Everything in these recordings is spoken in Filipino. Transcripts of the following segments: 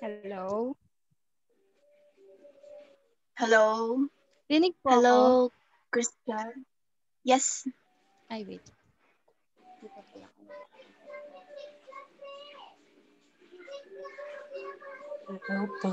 Hello? Hello? Rinig po Hello, ako. Christian? Yes. Ay, wait. Hello po.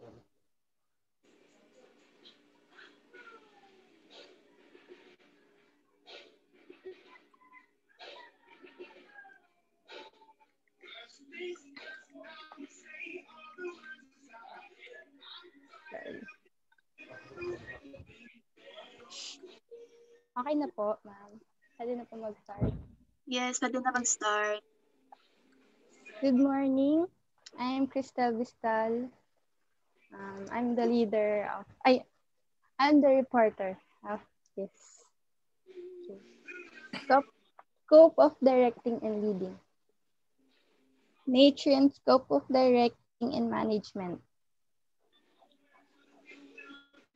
Okay na po, ma'am. Pwede na po mag-start. Yes, pwede na mag-start. Good morning. I am Crystal Vistal. Um, I'm the leader of, I, I'm the reporter of this. Scope, scope of directing and leading. Nature and scope of directing and management.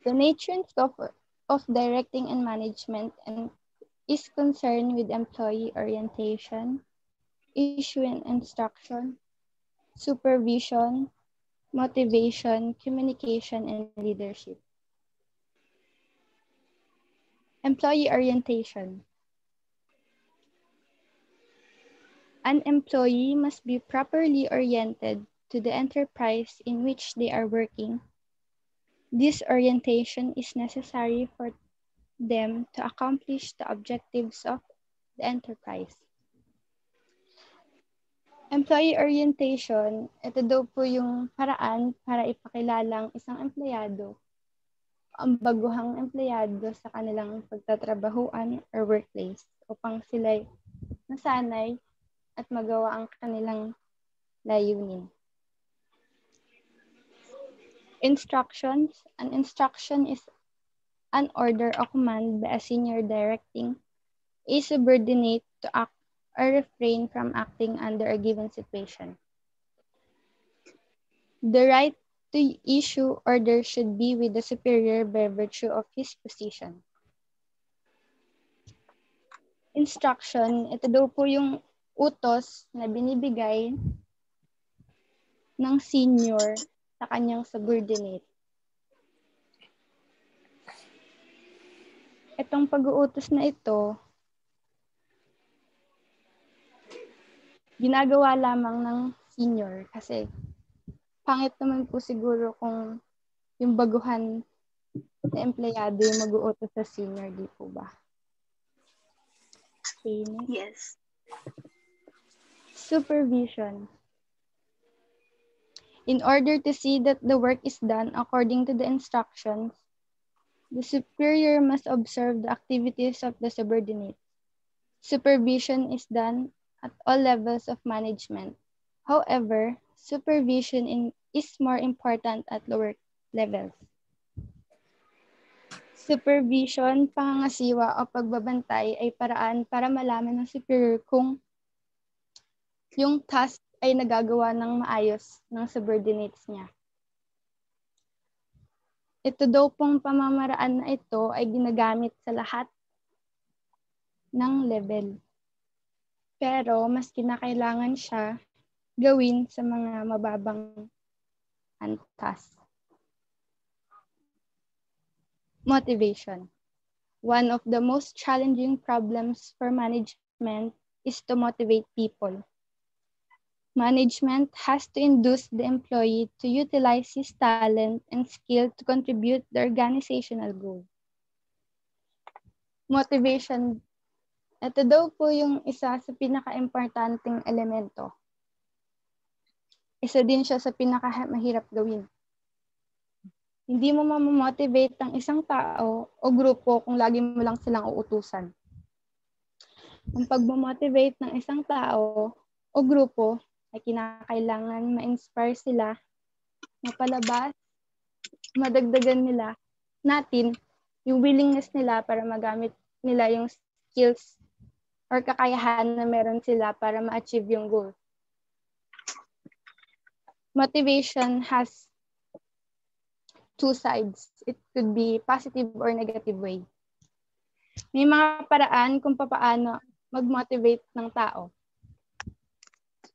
The nature and scope of directing and management and is concerned with employee orientation, issue and instruction, supervision, motivation, communication, and leadership. Employee orientation. An employee must be properly oriented to the enterprise in which they are working. This orientation is necessary for them to accomplish the objectives of the enterprise. Employee orientation, ito daw po yung paraan para ipakilalang isang empleyado, ang baguhang empleyado sa kanilang pagtatrabahuan or workplace upang sila nasanay at magawa ang kanilang layunin. Instructions. An instruction is an order or command by a senior directing a subordinate to act or refrain from acting under a given situation. The right to issue order should be with the superior by virtue of his position. Instruction, ito daw po yung utos na binibigay ng senior sa kanyang subordinate. Itong pag-uutos na ito, ginagawa lamang ng senior kasi pangit naman po siguro kung yung baguhan na empleyado yung mag-uutos sa senior, di po ba? Okay, next. Yes. Supervision. In order to see that the work is done according to the instructions, the superior must observe the activities of the subordinate. Supervision is done at all levels of management. However, supervision in, is more important at lower levels. Supervision, pangangasiwa o pagbabantay ay paraan para malaman ng superior kung yung task ay nagagawa ng maayos ng subordinates niya. Ito daw pong pamamaraan na ito ay ginagamit sa lahat ng level. Pero mas kinakailangan siya gawin sa mga mababang antas. Motivation. One of the most challenging problems for management is to motivate people. Management has to induce the employee to utilize his talent and skill to contribute the organizational goal. Motivation, Ito daw po yung isa sa pinaka-importanting elemento. Isa din siya sa pinaka-mahirap gawin. Hindi mo mamotivate ang isang tao o grupo kung lagi mo lang silang uutusan. Ang pagmamotivate ng isang tao o grupo ay kinakailangan ma-inspire sila, mapalabas, madagdagan nila natin yung willingness nila para magamit nila yung skills or kakayahan na meron sila para ma-achieve yung goal. Motivation has two sides. It could be positive or negative way. May mga paraan kung paano mag-motivate ng tao.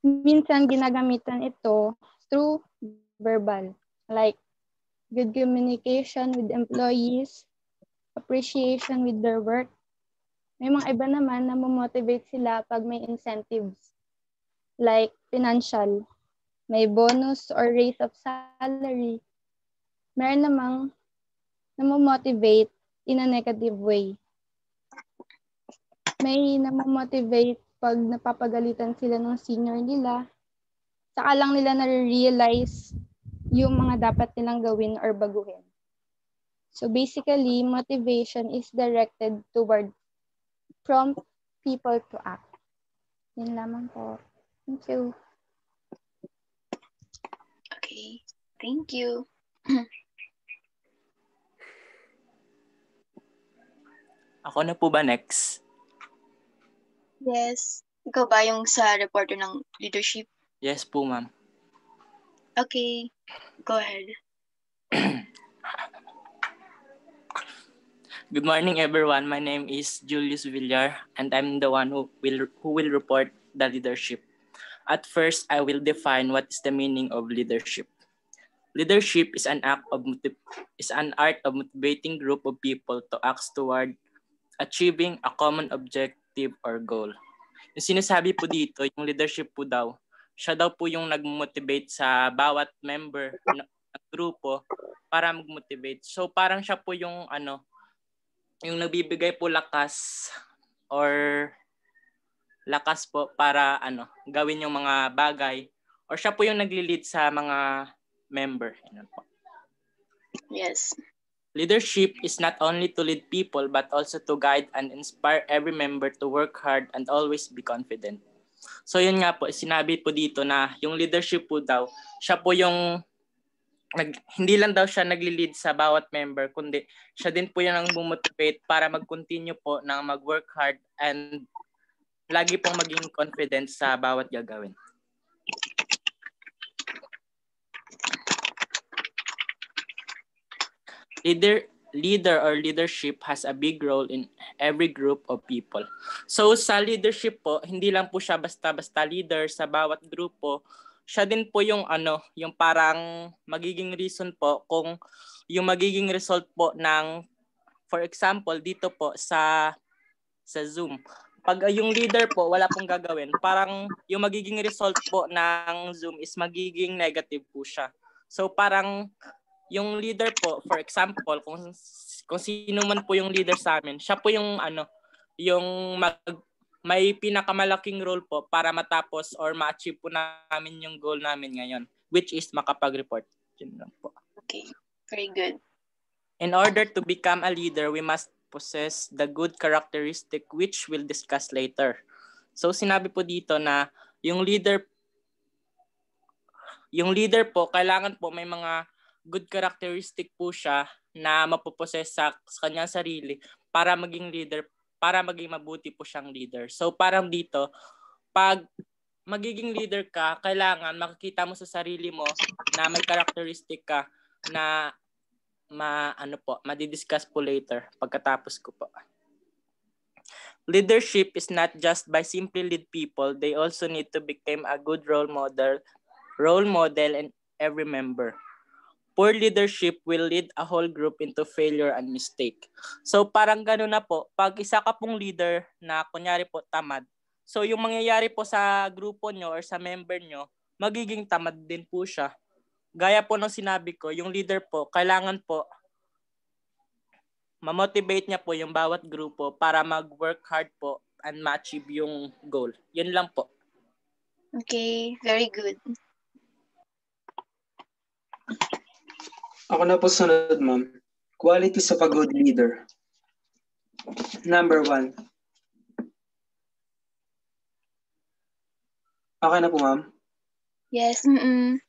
Minsan ginagamitan ito through verbal, like good communication with employees, appreciation with their work. May mga iba naman na motivate sila pag may incentives, like financial, may bonus or raise of salary, meron namang namomotivate in a negative way. May namomotivate pag napapagalitan sila ng senior nila. Saka lang nila na-realize yung mga dapat nilang gawin or baguhin. So basically, motivation is directed toward prompt people to act. Yun lamang po. Thank you. Okay. Thank you. Ako na po ba next? Yes. Ikaw ba yung sa reporter ng leadership? Yes po, ma'am. Okay. Go ahead. Good morning, everyone. My name is Julius Villar, and I'm the one who will who will report the leadership. At first, I will define what is the meaning of leadership. Leadership is an act of is an art of motivating group of people to act toward achieving a common objective or goal. Yung sinasabi po dito, yung leadership po daw, siya daw po yung nag-motivate sa bawat member ng grupo para mag-motivate. So parang siya po yung ano, yung nagbibigay po lakas or lakas po para ano, gawin yung mga bagay or siya po yung nagli-lead sa mga member. Ano po. Yes. Leadership is not only to lead people but also to guide and inspire every member to work hard and always be confident. So yun nga po, sinabi po dito na yung leadership po daw, siya po yung nag, hindi lang daw siya nagli-lead sa bawat member, kundi siya din po yung ang bumotivate para mag-continue po na mag-work hard and lagi pong maging confident sa bawat gagawin. Leader leader or leadership has a big role in every group of people. So sa leadership po, hindi lang po siya basta-basta leader sa bawat grupo, siya din po yung ano, yung parang magiging reason po kung yung magiging result po ng for example dito po sa sa Zoom. Pag yung leader po wala pong gagawin, parang yung magiging result po ng Zoom is magiging negative po siya. So parang yung leader po, for example, kung kung sino man po yung leader sa amin, siya po yung ano, yung mag, may pinakamalaking role po para matapos or ma-achieve po namin yung goal namin ngayon, which is makapag-report. Yun lang po. Okay. Very good. In order to become a leader, we must possess the good characteristic which we'll discuss later. So sinabi po dito na yung leader yung leader po kailangan po may mga good characteristic po siya na mapoposes sa, sa kanyang sarili para maging leader para maging mabuti po siyang leader. So parang dito, pag magiging leader ka, kailangan makikita mo sa sarili mo na may characteristic ka na ma ano po, madi-discuss po later pagkatapos ko po. Leadership is not just by simply lead people, they also need to become a good role model, role model in every member. Poor leadership will lead a whole group into failure and mistake. So parang gano'n na po, pag isa ka pong leader na kunyari po tamad, so yung mangyayari po sa grupo nyo or sa member nyo, magiging tamad din po siya. Gaya po ng sinabi ko, yung leader po, kailangan po ma-motivate niya po yung bawat grupo para mag-work hard po and ma-achieve yung goal. Yun lang po. Okay, very good. Ako na po sunod, ma'am. Qualities of a good leader. Number one. Okay na po, ma'am. Yes. Mm-mm.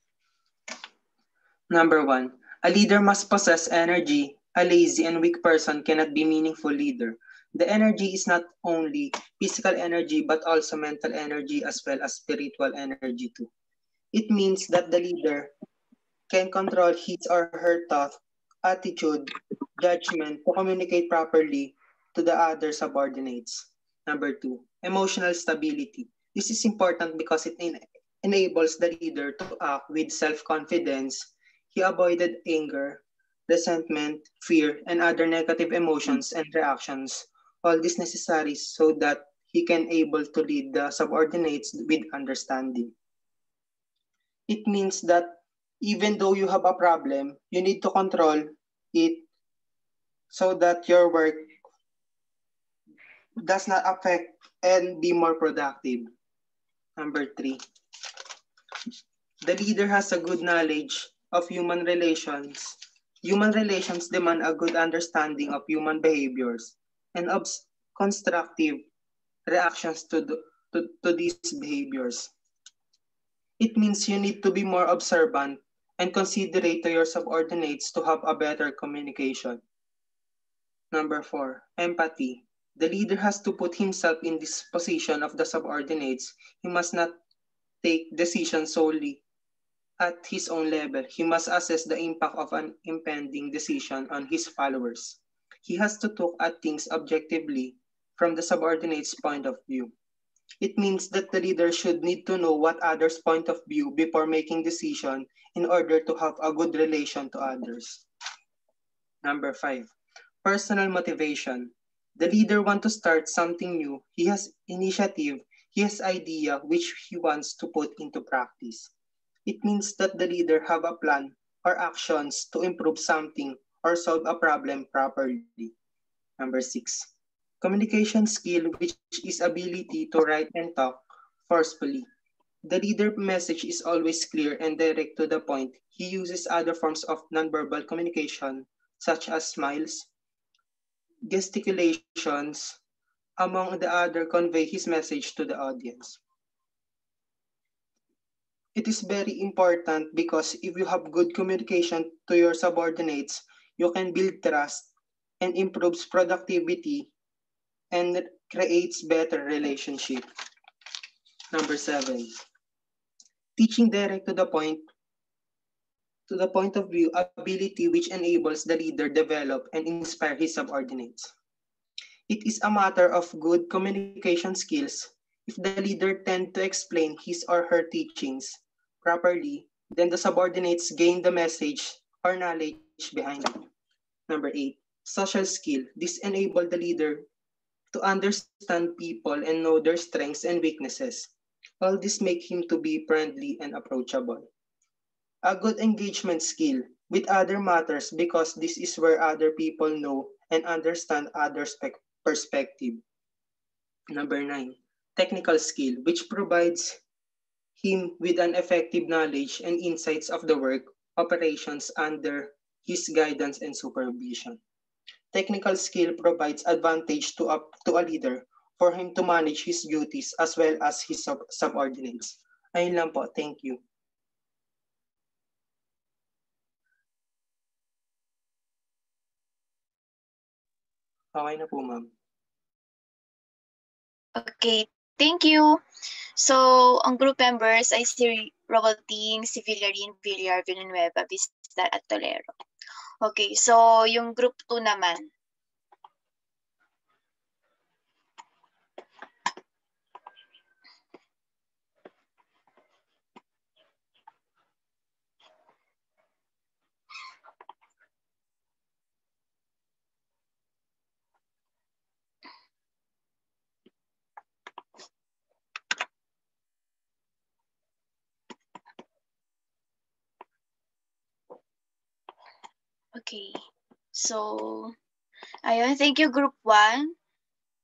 Number one. A leader must possess energy. A lazy and weak person cannot be meaningful leader. The energy is not only physical energy, but also mental energy as well as spiritual energy too. It means that the leader can control his or her thought, attitude, judgment to communicate properly to the other subordinates. Number two, emotional stability. This is important because it en- enables the leader to act with self-confidence. He avoided anger, resentment, fear, and other negative emotions and reactions. All this necessary so that he can able to lead the subordinates with understanding. It means that even though you have a problem, you need to control it so that your work does not affect and be more productive. Number three, the leader has a good knowledge of human relations. Human relations demand a good understanding of human behaviors and of constructive reactions to, the, to, to these behaviors. It means you need to be more observant and considerate to your subordinates to have a better communication. Number four, empathy. The leader has to put himself in this position of the subordinates. He must not take decisions solely at his own level. He must assess the impact of an impending decision on his followers. He has to look at things objectively from the subordinates' point of view. It means that the leader should need to know what others' point of view before making decision in order to have a good relation to others. Number five, personal motivation. The leader wants to start something new. He has initiative. He has idea which he wants to put into practice. It means that the leader have a plan or actions to improve something or solve a problem properly. Number six, communication skill, which is ability to write and talk forcefully. The leader message is always clear and direct to the point. He uses other forms of nonverbal communication, such as smiles, gesticulations, among the other convey his message to the audience. It is very important because if you have good communication to your subordinates, you can build trust and improves productivity and creates better relationship. Number seven, teaching direct to the point to the point of view ability which enables the leader develop and inspire his subordinates. It is a matter of good communication skills. If the leader tend to explain his or her teachings properly, then the subordinates gain the message or knowledge behind it. Number eight, social skill. This enables the leader to understand people and know their strengths and weaknesses. All this make him to be friendly and approachable. A good engagement skill with other matters because this is where other people know and understand others' perspective. Number nine, technical skill, which provides him with an effective knowledge and insights of the work operations under his guidance and supervision. Technical skill provides advantage to a, to a leader for him to manage his duties as well as his sub subordinates. Ayun lang po. Thank you. Okay na po, ma'am. Okay, thank you. So, ang group members ay si Robalting, si Villarin, Villar, Villanueva, Vistar, at Tolero. Okay, so yung group 2 naman. Okay. So, ayun. Thank you, Group 1.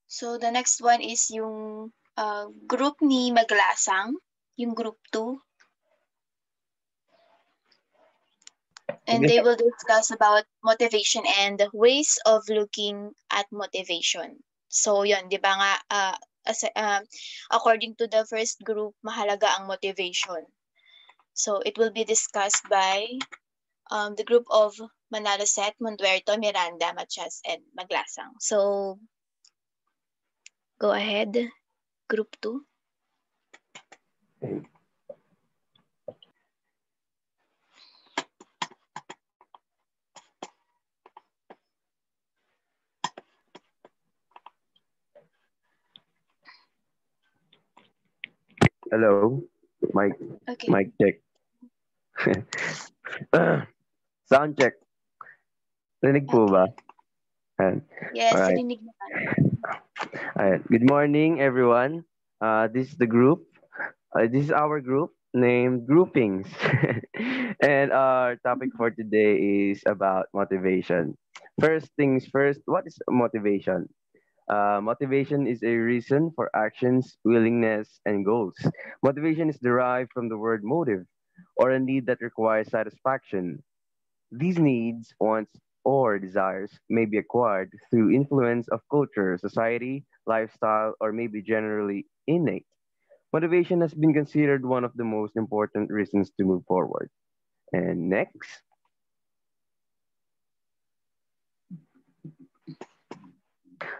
So the next one is yung uh, group ni Maglasang, yung group 2. And they will discuss about motivation and ways of looking at motivation. So yun, di ba nga, uh, as, uh, according to the first group, mahalaga ang motivation. So it will be discussed by um, the group of Manaloset, Montuerto, Miranda, Machas, and Maglasang. So go ahead, group 2. Hello, mic, Okay. mic check. Sound check. Rinig po ba? Ayan. Yes, Alright. rinig naman. Ayan. Good morning, everyone. Uh, this is the group. Uh, this is our group named Groupings. and our topic for today is about motivation. First things first, what is motivation? Uh, motivation is a reason for actions, willingness, and goals. Motivation is derived from the word motive, or a need that requires satisfaction. These needs, wants, or desires may be acquired through influence of culture, society, lifestyle, or maybe generally innate. Motivation has been considered one of the most important reasons to move forward. And next.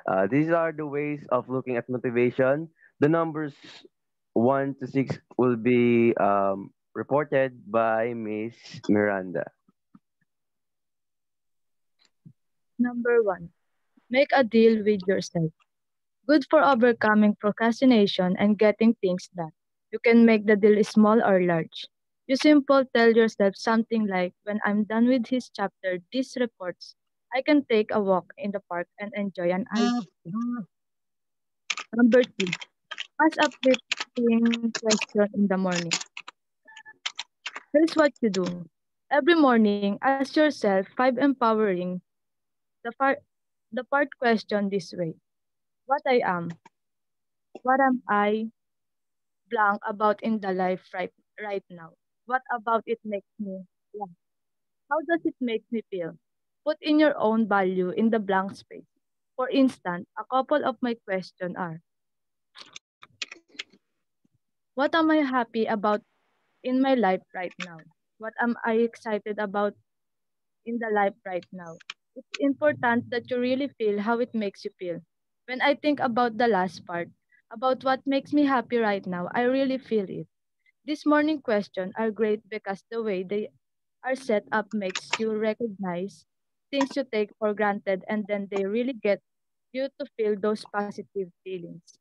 Uh, these are the ways of looking at motivation. The numbers one to six will be um, reported by Miss Miranda. Number one, make a deal with yourself. Good for overcoming procrastination and getting things done. You can make the deal small or large. You simply tell yourself something like, when I'm done with this chapter, these reports, I can take a walk in the park and enjoy an ice cream. Number two, ask a uplifting question in the morning. Here's what you do. Every morning, ask yourself five empowering the part the part question this way. What I am. What am I blank about in the life right right now? What about it makes me laugh? How does it make me feel? Put in your own value in the blank space. For instance, a couple of my questions are What am I happy about in my life right now? What am I excited about in the life right now? It's important that you really feel how it makes you feel. When I think about the last part, about what makes me happy right now, I really feel it. This morning question are great because the way they are set up makes you recognize things you take for granted and then they really get you to feel those positive feelings.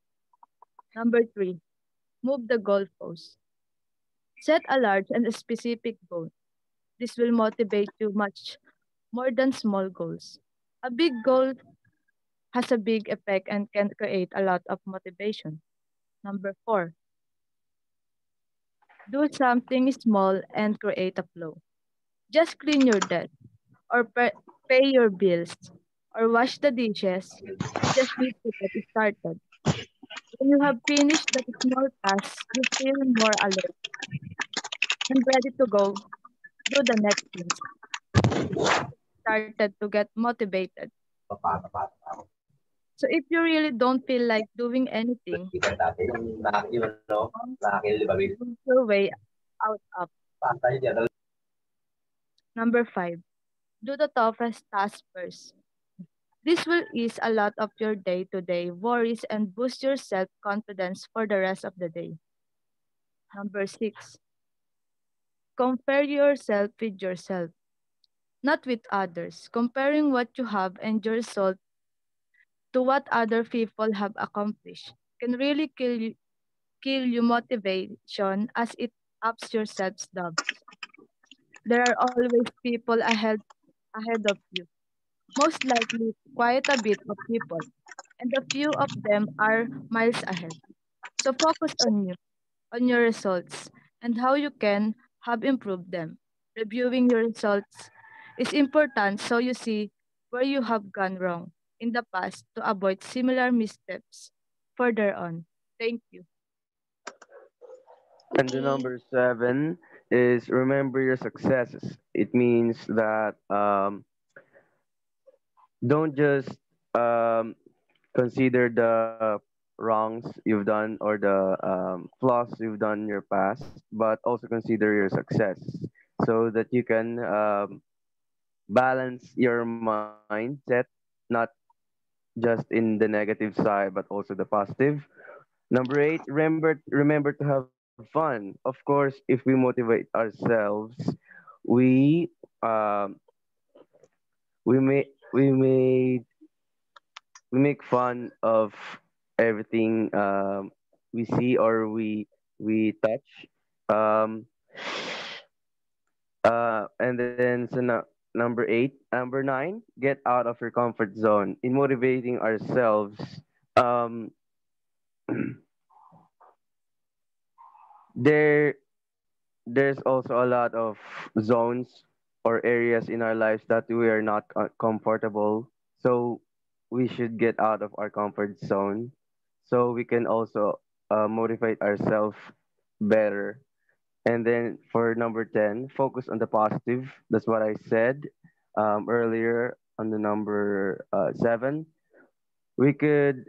Number three, move the goalpost. Set a large and a specific goal. This will motivate you much more than small goals. A big goal has a big effect and can create a lot of motivation. Number four, do something small and create a flow. Just clean your desk or pay your bills or wash the dishes. Just need to get started. When you have finished the small task, you feel more alert and ready to go do the next thing. Started to get motivated. So if you really don't feel like doing anything, your way out of. Number five, do the toughest task first. This will ease a lot of your day-to-day worries and boost your self-confidence for the rest of the day. Number six, compare yourself with yourself, not with others. Comparing what you have and your result to what other people have accomplished can really kill kill you motivation as it ups your self-doubt. There are always people ahead ahead of you. Most likely quite a bit of people, and a few of them are miles ahead. So focus on you, on your results, and how you can have improved them. Reviewing your results is important so you see where you have gone wrong. in the past to avoid similar missteps further on. Thank you. And the number seven is remember your successes. It means that um, don't just um, consider the wrongs you've done or the um, flaws you've done in your past, but also consider your success so that you can um, balance your mindset, not just in the negative side, but also the positive. Number eight, remember remember to have fun. Of course, if we motivate ourselves, we um, we may we made we make fun of everything um, we see or we we touch. Um, uh, and then so now, number eight, number nine, get out of your comfort zone. In motivating ourselves, um, there there's also a lot of zones or areas in our lives that we are not comfortable. So we should get out of our comfort zone so we can also uh, motivate ourselves better. And then for number 10, focus on the positive. That's what I said um, earlier on the number uh, seven. We could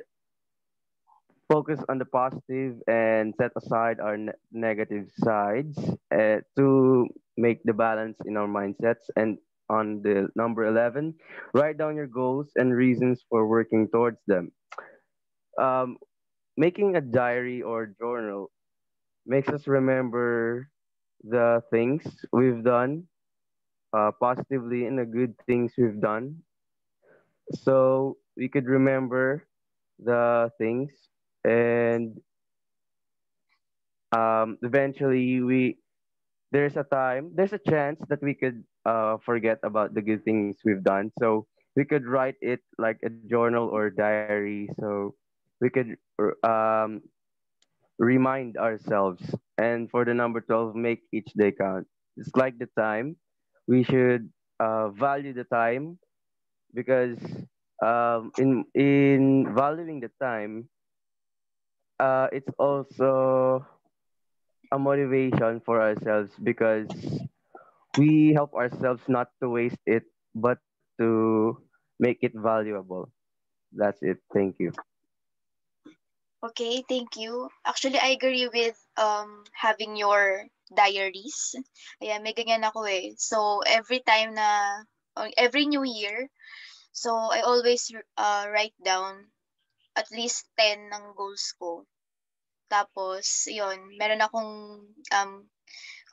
focus on the positive and set aside our ne- negative sides uh, to make the balance in our mindsets. And on the number 11, write down your goals and reasons for working towards them. Um, making a diary or journal makes us remember the things we've done uh, positively and the good things we've done. So we could remember the things and um, eventually we there's a time there's a chance that we could uh, forget about the good things we've done so we could write it like a journal or diary so we could um, remind ourselves and for the number 12 make each day count it's like the time we should uh, value the time because um, in in valuing the time uh, it's also a motivation for ourselves because we help ourselves not to waste it, but to make it valuable. That's it. Thank you. Okay, thank you. Actually, I agree with um having your diaries. Ayan, may ganyan ako eh. So, every time na, every new year, so I always uh, write down at least 10 ng goals ko. Tapos, yun, meron akong um,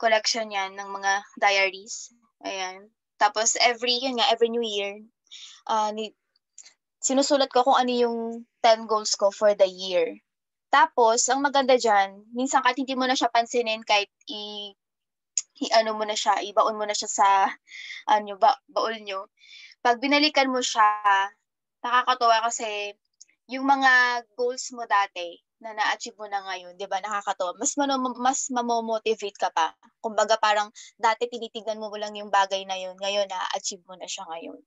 collection yan ng mga diaries. Ayan. Tapos, every, yun nga, every new year, uh, ni, sinusulat ko kung ano yung 10 goals ko for the year. Tapos, ang maganda dyan, minsan kahit hindi mo na siya pansinin, kahit i, i ano mo na siya, ibaon mo na siya sa, ano, ba, baul nyo. Pag binalikan mo siya, nakakatawa kasi, yung mga goals mo dati, na na-achieve mo na ngayon, 'di ba? Nakakatawa. Mas mano, mas mamomotivate ka pa. Kumbaga parang dati tinitignan mo lang yung bagay na yun, ngayon na-achieve mo na siya ngayon.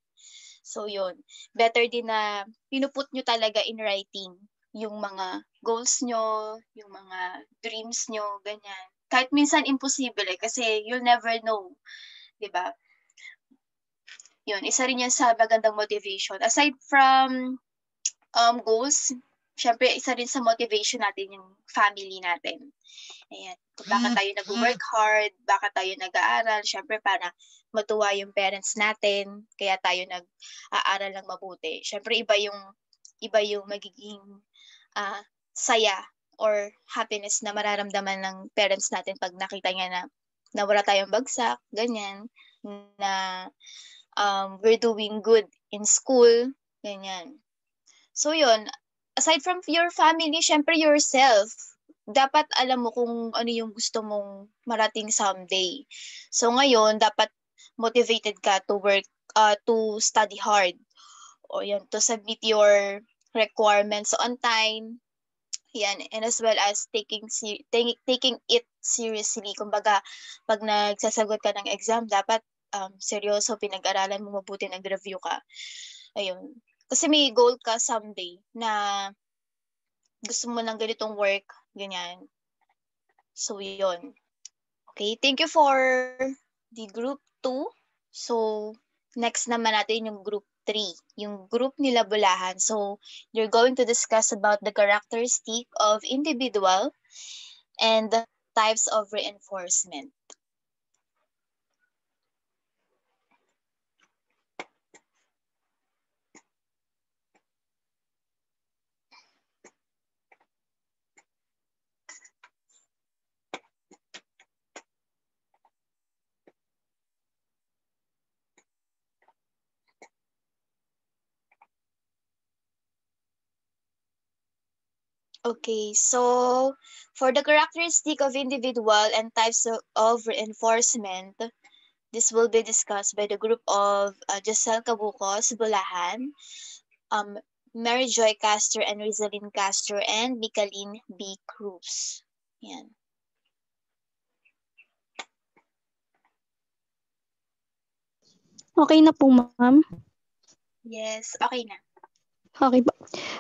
So yun. Better din na pinuput nyo talaga in writing yung mga goals nyo, yung mga dreams nyo, ganyan. Kahit minsan imposible eh, kasi you'll never know. 'di ba? Yun, isa rin yan sa magandang motivation. Aside from um, goals, syempre, isa rin sa motivation natin yung family natin. Ayan. Kung bakit tayo nag-work hard, bakit tayo nag-aaral, syempre para matuwa yung parents natin, kaya tayo nag-aaral ng mabuti. Syempre, iba yung, iba yung magiging uh, saya or happiness na mararamdaman ng parents natin pag nakita niya na, na wala tayong bagsak, ganyan, na um, we're doing good in school, ganyan. So yun, aside from your family, syempre yourself, dapat alam mo kung ano yung gusto mong marating someday. So ngayon, dapat motivated ka to work, uh, to study hard. O yan, to submit your requirements on time. Yan, and as well as taking ser- taking, it seriously. Kumbaga, pag nagsasagot ka ng exam, dapat um, seryoso, pinag-aralan mo mabuti, nag-review ka. Ayun. Kasi may goal ka someday na gusto mo ng ganitong work, ganyan. So, yun. Okay, thank you for the group 2. So, next naman natin yung group 3, yung group nila Bulahan. So, you're going to discuss about the characteristic of individual and the types of reinforcement. Okay, so for the characteristic of individual and types of, reinforcement, this will be discussed by the group of uh, Giselle Cabucos, Bulahan, um, Mary Joy Castro and Rizalyn Castro, and Micaline B. Cruz. Yan. Okay na po, ma'am. Yes, okay na. Okay.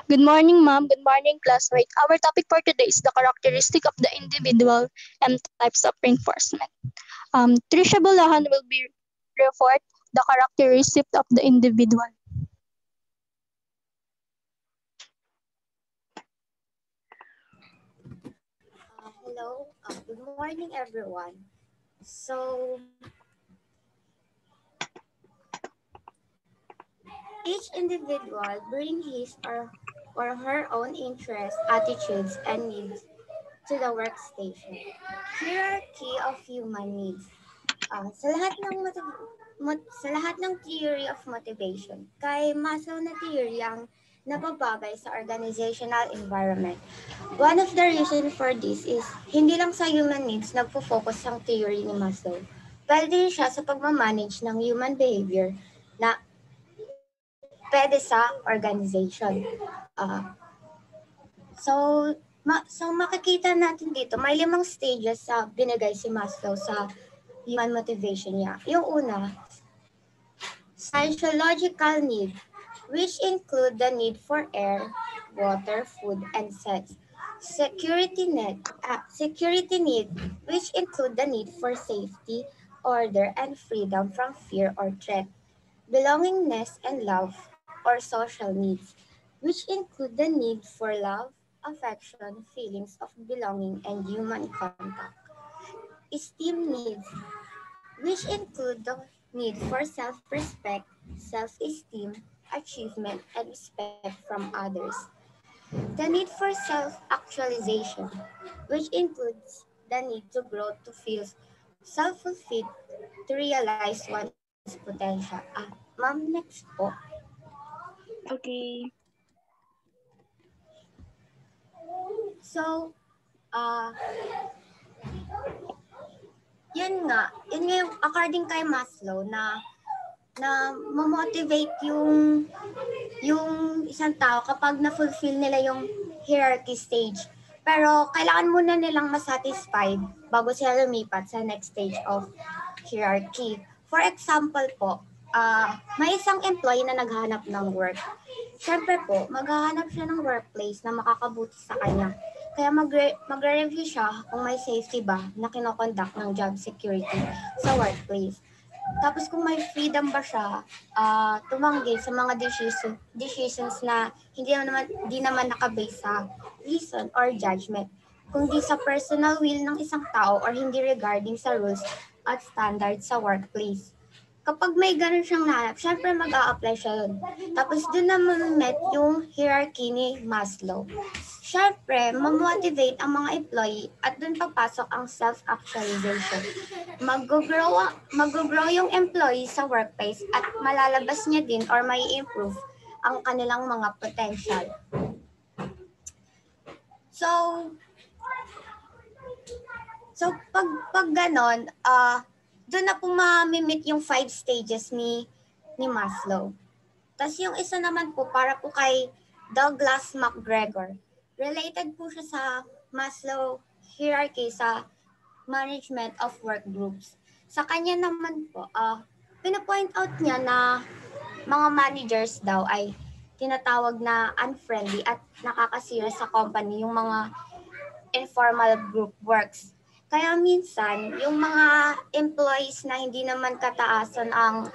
Good morning, ma'am. Good morning, classmate. Our topic for today is the characteristic of the individual and types of reinforcement. Um, Trisha Bulahan will be report the characteristic of the individual. Uh, hello, uh, good morning everyone. So, each individual bring his or, or her own interests, attitudes, and needs to the workstation. Hierarchy of human needs. Uh, sa lahat ng sa lahat ng theory of motivation, kay Maslow na theory ang nababagay sa organizational environment. One of the reason for this is hindi lang sa human needs nagfo-focus ang theory ni Maslow. Pwede din siya sa pagmamanage ng human behavior na pwede sa organization. Uh, so, ma so makikita natin dito, may limang stages sa binigay si Maslow sa human motivation niya. Yung una, psychological need, which include the need for air, water, food, and sex. Security need, uh, security need, which include the need for safety, order, and freedom from fear or threat. Belongingness and love, or social needs, which include the need for love, affection, feelings of belonging, and human contact. Esteem needs, which include the need for self-respect, self-esteem, achievement, and respect from others. The need for self-actualization, which includes the need to grow to feel self-fulfilled to realize one's potential. Ah, ma'am, next po. Okay. So, uh, yun nga, yun nga yung according kay Maslow na na motivate yung yung isang tao kapag na-fulfill nila yung hierarchy stage. Pero kailangan muna nilang masatisfied bago sila lumipat sa next stage of hierarchy. For example po, uh, may isang employee na naghahanap ng work. Siyempre po, maghahanap siya ng workplace na makakabuti sa kanya. Kaya magre- magre-review siya kung may safety ba na kinokonduct ng job security sa workplace. Tapos kung may freedom ba siya, uh, tumanggi sa mga decision, decisions na hindi naman, hindi naman nakabase sa reason or judgment, kundi sa personal will ng isang tao or hindi regarding sa rules at standards sa workplace kapag may ganun siyang nahanap, syempre mag apply siya doon. Tapos doon naman met yung hierarchy ni Maslow. Syempre, mamotivate ang mga employee at doon papasok ang self-actualization. Mag-grow, mag-grow yung employee sa workplace at malalabas niya din or may improve ang kanilang mga potential. So, so pag, pag ganon, uh, doon na po mamimit yung five stages ni, ni Maslow. Tapos yung isa naman po, para po kay Douglas McGregor. Related po siya sa Maslow hierarchy sa management of work groups. Sa kanya naman po, uh, pinapoint out niya na mga managers daw ay tinatawag na unfriendly at nakakasira sa company yung mga informal group works. Kaya minsan, yung mga employees na hindi naman kataasan ang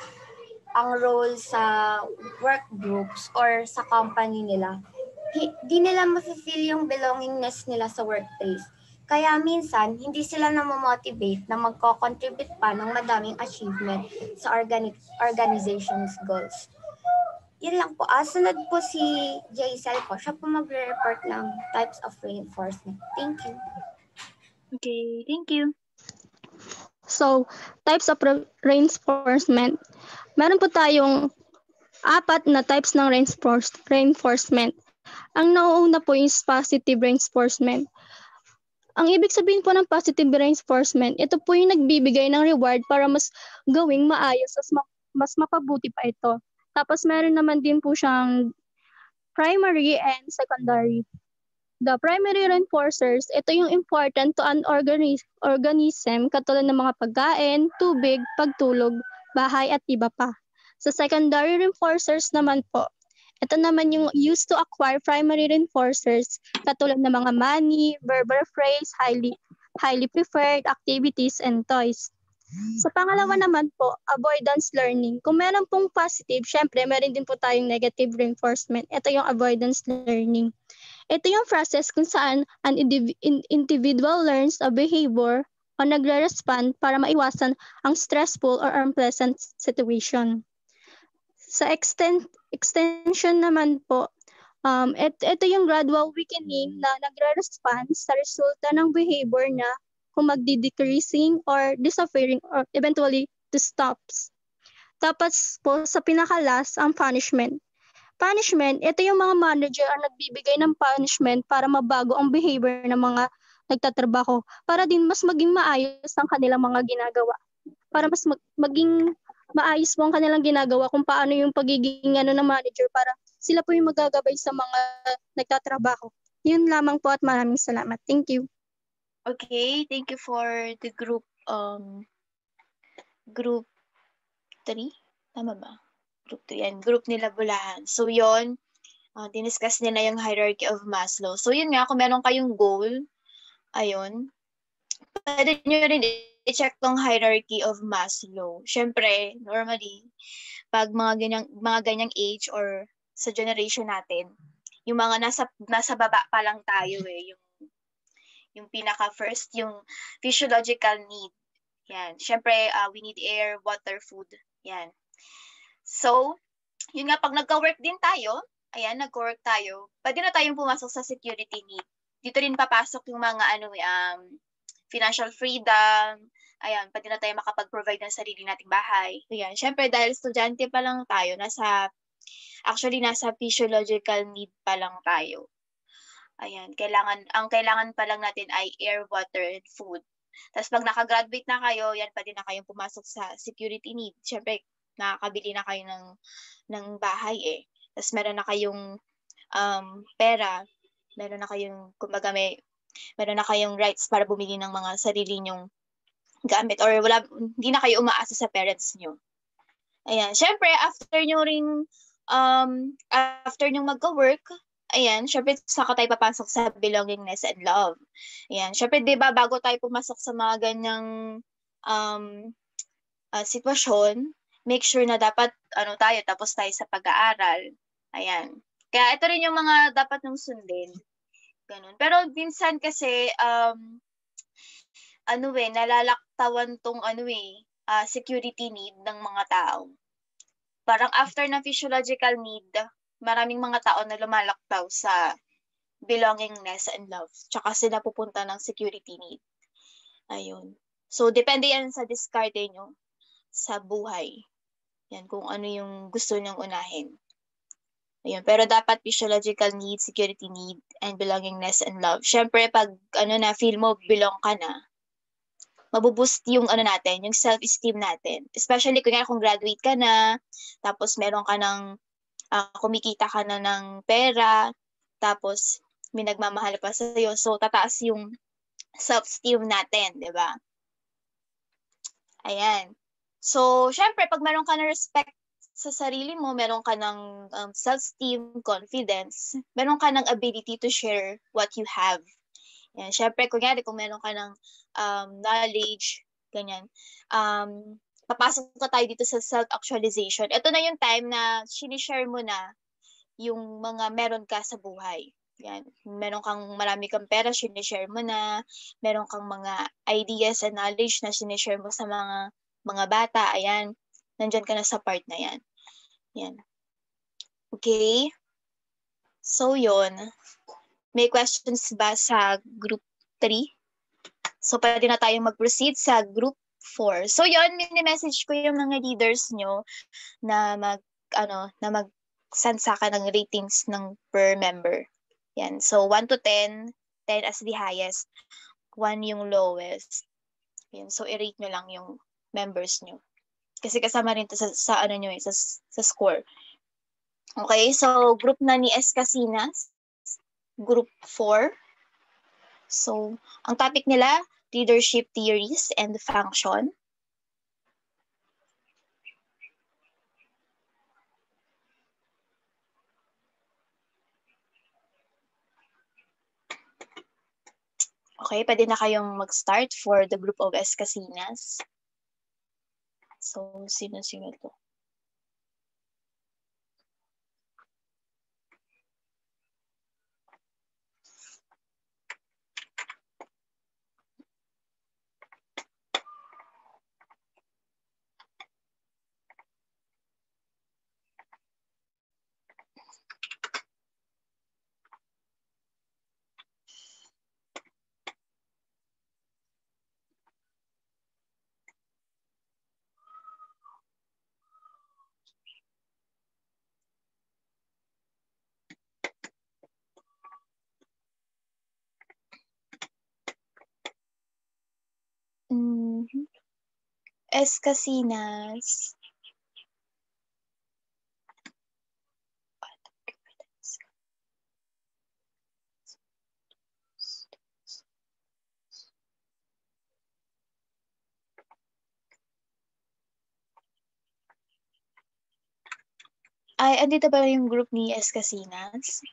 ang role sa work groups or sa company nila, di nila mafe-feel yung belongingness nila sa workplace. Kaya minsan, hindi sila na-motivate na magko-contribute pa ng madaming achievement sa organi- organization's goals. Yun lang po. Ah, po si Jaisel po. Siya po magre-report ng types of reinforcement. Thank you. Okay, thank you. So, types of re- reinforcement. Meron po tayong apat na types ng reinforce- reinforcement. Ang nauuna po is positive reinforcement. Ang ibig sabihin po ng positive reinforcement, ito po yung nagbibigay ng reward para mas gawing maayos at mas mapabuti pa ito. Tapos meron naman din po siyang primary and secondary. The primary reinforcers, ito yung important to an organi- organism katulad ng mga pagkain, tubig, pagtulog, bahay at iba pa. Sa secondary reinforcers naman po, ito naman yung used to acquire primary reinforcers katulad ng mga money, verbal phrase, highly highly preferred activities and toys. Sa pangalawa naman po, avoidance learning. Kung meron pong positive, syempre meron din po tayong negative reinforcement. Ito yung avoidance learning. Ito yung process kung saan an individual learns a behavior o nagre-respond para maiwasan ang stressful or unpleasant situation. Sa extent, extension naman po, um, et, ito yung gradual weakening na nagre-response sa resulta ng behavior na kung magdi-decreasing or disappearing or eventually to stops. Tapos po sa pinakalas, ang punishment. Punishment, ito yung mga manager ang nagbibigay ng punishment para mabago ang behavior ng mga nagtatrabaho para din mas maging maayos ang kanilang mga ginagawa. Para mas mag- maging maayos po ang kanilang ginagawa kung paano yung pagiging ano ng manager para sila po yung magagabay sa mga nagtatrabaho. Yun lamang po at maraming salamat. Thank you. Okay, thank you for the group um group 3. Tama ba? Group 3 yan. Group nila Bulahan. So yon uh, diniscuss nila yung hierarchy of Maslow. So yun nga, kung meron kayong goal, ayun, pwede nyo rin i-check tong hierarchy of Maslow. Siyempre, normally, pag mga ganyang, mga ganyang age or sa generation natin, yung mga nasa nasa baba pa lang tayo eh, yung yung pinaka first yung physiological need. Yan. Siyempre, uh, we need air, water, food. Yan. So, yun nga, pag nagka-work din tayo, ayan, nag-work tayo, pwede na tayong pumasok sa security need. Dito rin papasok yung mga ano, um, financial freedom, ayan, pwede na tayo makapag-provide ng sarili nating bahay. Ayan, syempre dahil estudyante pa lang tayo, nasa, actually nasa physiological need pa lang tayo. Ayan, kailangan, ang kailangan pa lang natin ay air, water, and food. Tapos pag nakagraduate na kayo, yan pwede na kayong pumasok sa security need. Syempre, nakakabili na kayo ng, ng bahay eh. Tapos meron na kayong um, pera, meron na kayong, kumbaga may meron na kayong rights para bumili ng mga sarili nyong gamit or wala, hindi na kayo umaasa sa parents nyo. Ayan. Siyempre, after nyo ring, um, after nyo magka-work, ayan, syempre, saka tayo papasok sa belongingness and love. Ayan. Syempre, di ba, bago tayo pumasok sa mga ganyang um, uh, sitwasyon, make sure na dapat, ano tayo, tapos tayo sa pag-aaral. Ayan. Kaya ito rin yung mga dapat nung sundin. Ganun. Pero minsan kasi, um, ano eh, nalalaktawan tong ano eh, uh, security need ng mga tao. Parang after ng physiological need, maraming mga tao na lumalaktaw sa belongingness and love. Tsaka sila pupunta ng security need. Ayun. So, depende yan sa discard nyo sa buhay. Yan, kung ano yung gusto nyong unahin. Ayun. Pero dapat physiological need, security need, and belongingness and love. Siyempre, pag ano na, feel mo belong ka na, mabuboost yung ano natin, yung self-esteem natin. Especially kung, kung graduate ka na, tapos meron ka ng, uh, kumikita ka na ng pera, tapos may nagmamahal pa sa iyo. So, tataas yung self-esteem natin, di ba? Ayan. So, syempre, pag meron ka na respect sa sarili mo, meron ka ng um, self-esteem, confidence, meron ka ng ability to share what you have. Yan. Syempre, kunyari, kung meron ka ng um, knowledge, ganyan, um, papasok ka tayo dito sa self-actualization. Ito na yung time na sinishare mo na yung mga meron ka sa buhay. Yan. Meron kang marami kang pera, sinishare mo na. Meron kang mga ideas and knowledge na sinishare mo sa mga mga bata. Ayan nandyan ka na sa part na yan. Yan. Okay? So, yon May questions ba sa group 3? So, pwede na tayong mag-proceed sa group 4. So, yon mini-message ko yung mga leaders nyo na mag, ano, na mag send sa akin ng ratings ng per member. Yan. So, 1 to 10, 10 as the highest, 1 yung lowest. Yan. So, i-rate nyo lang yung members nyo. Kasi kasama rin to sa, sa ano nyo eh, sa, sa score. Okay, so group na ni S. Group 4. So, ang topic nila, leadership theories and function. Okay, pwede na kayong mag-start for the group of S. Casinas. So, sino-sino to? Escasinas. Ay, andito ba yung group ni Escasinas?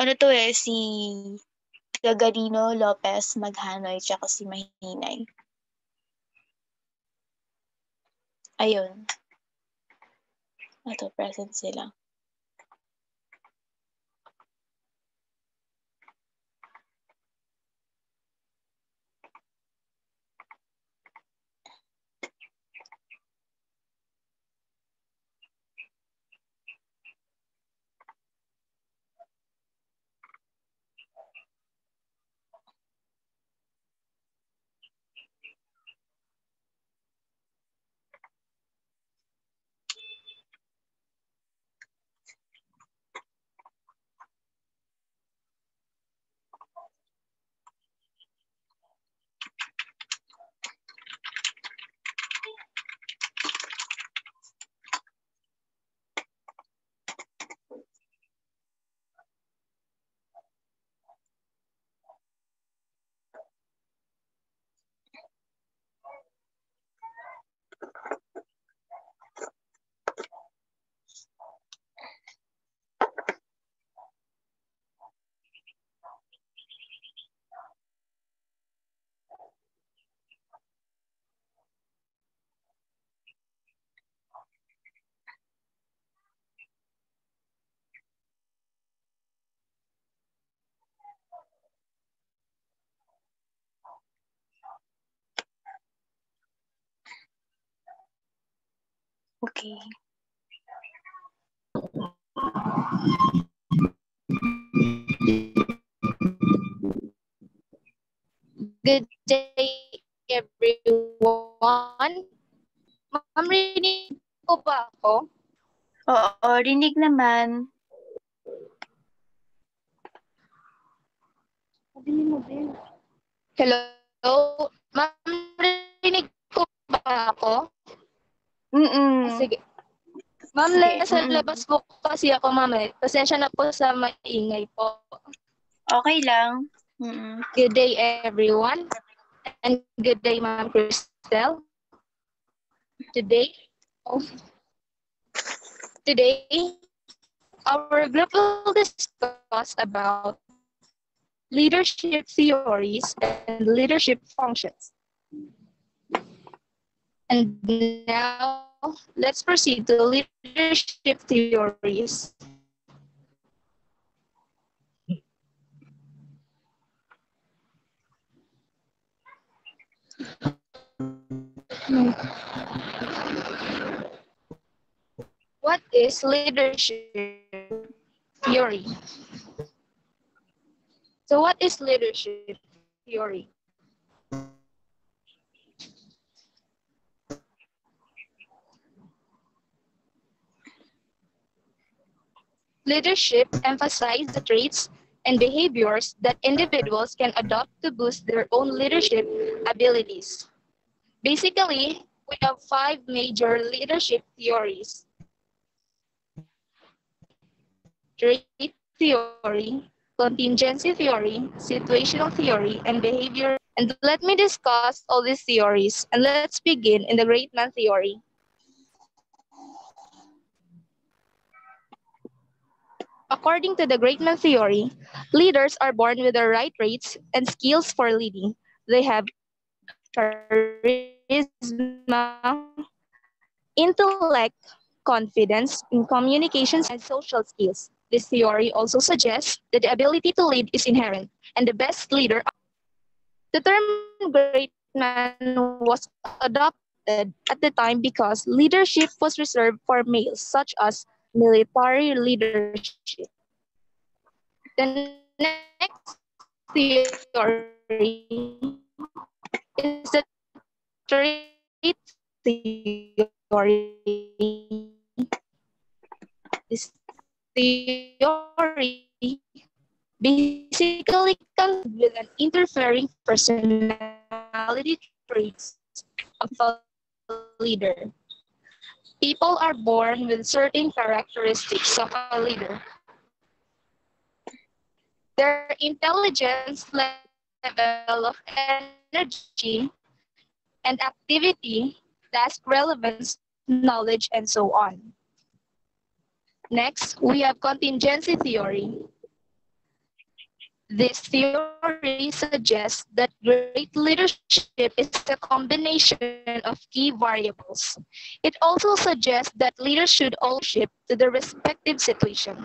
Ano to eh, si Gagarino, Lopez, Maghanoy, tsaka si Mahinay. Ayun. Ito, present sila. Okay. Good day, everyone. Ma'am, rinig ko ba ako? Oo, rinig naman. Hello? Ma'am, rinig ko ba ako? Mm-mm. Sige. Ma'am, Sige, nasa mm. labas po kasi ako, ma'am. Eh. Pasensya na po sa maingay po. Okay lang. Mm-mm. Good day, everyone. And good day, Ma'am Cristel. Today, today our group will discuss about leadership theories and leadership functions. And now let's proceed to leadership theories. What is leadership theory? So what is leadership theory? Leadership emphasizes the traits and behaviors that individuals can adopt to boost their own leadership abilities. Basically, we have five major leadership theories. Trait theory, contingency theory, situational theory, and behavior. And let me discuss all these theories. And let's begin in the great man theory. According to the great man theory, leaders are born with the right traits and skills for leading. They have charisma, intellect, confidence in communications and social skills. This theory also suggests that the ability to lead is inherent and the best leader. The term great man was adopted at the time because leadership was reserved for males, such as military leadership. The next theory is the trait theory. This theory basically comes with an interfering personality traits of a leader. People are born with certain characteristics of a leader. Their intelligence level of energy and activity, task relevance, knowledge, and so on. Next, we have contingency theory. This theory suggests that great leadership is a combination of key variables. It also suggests that leaders should all ship to the respective situation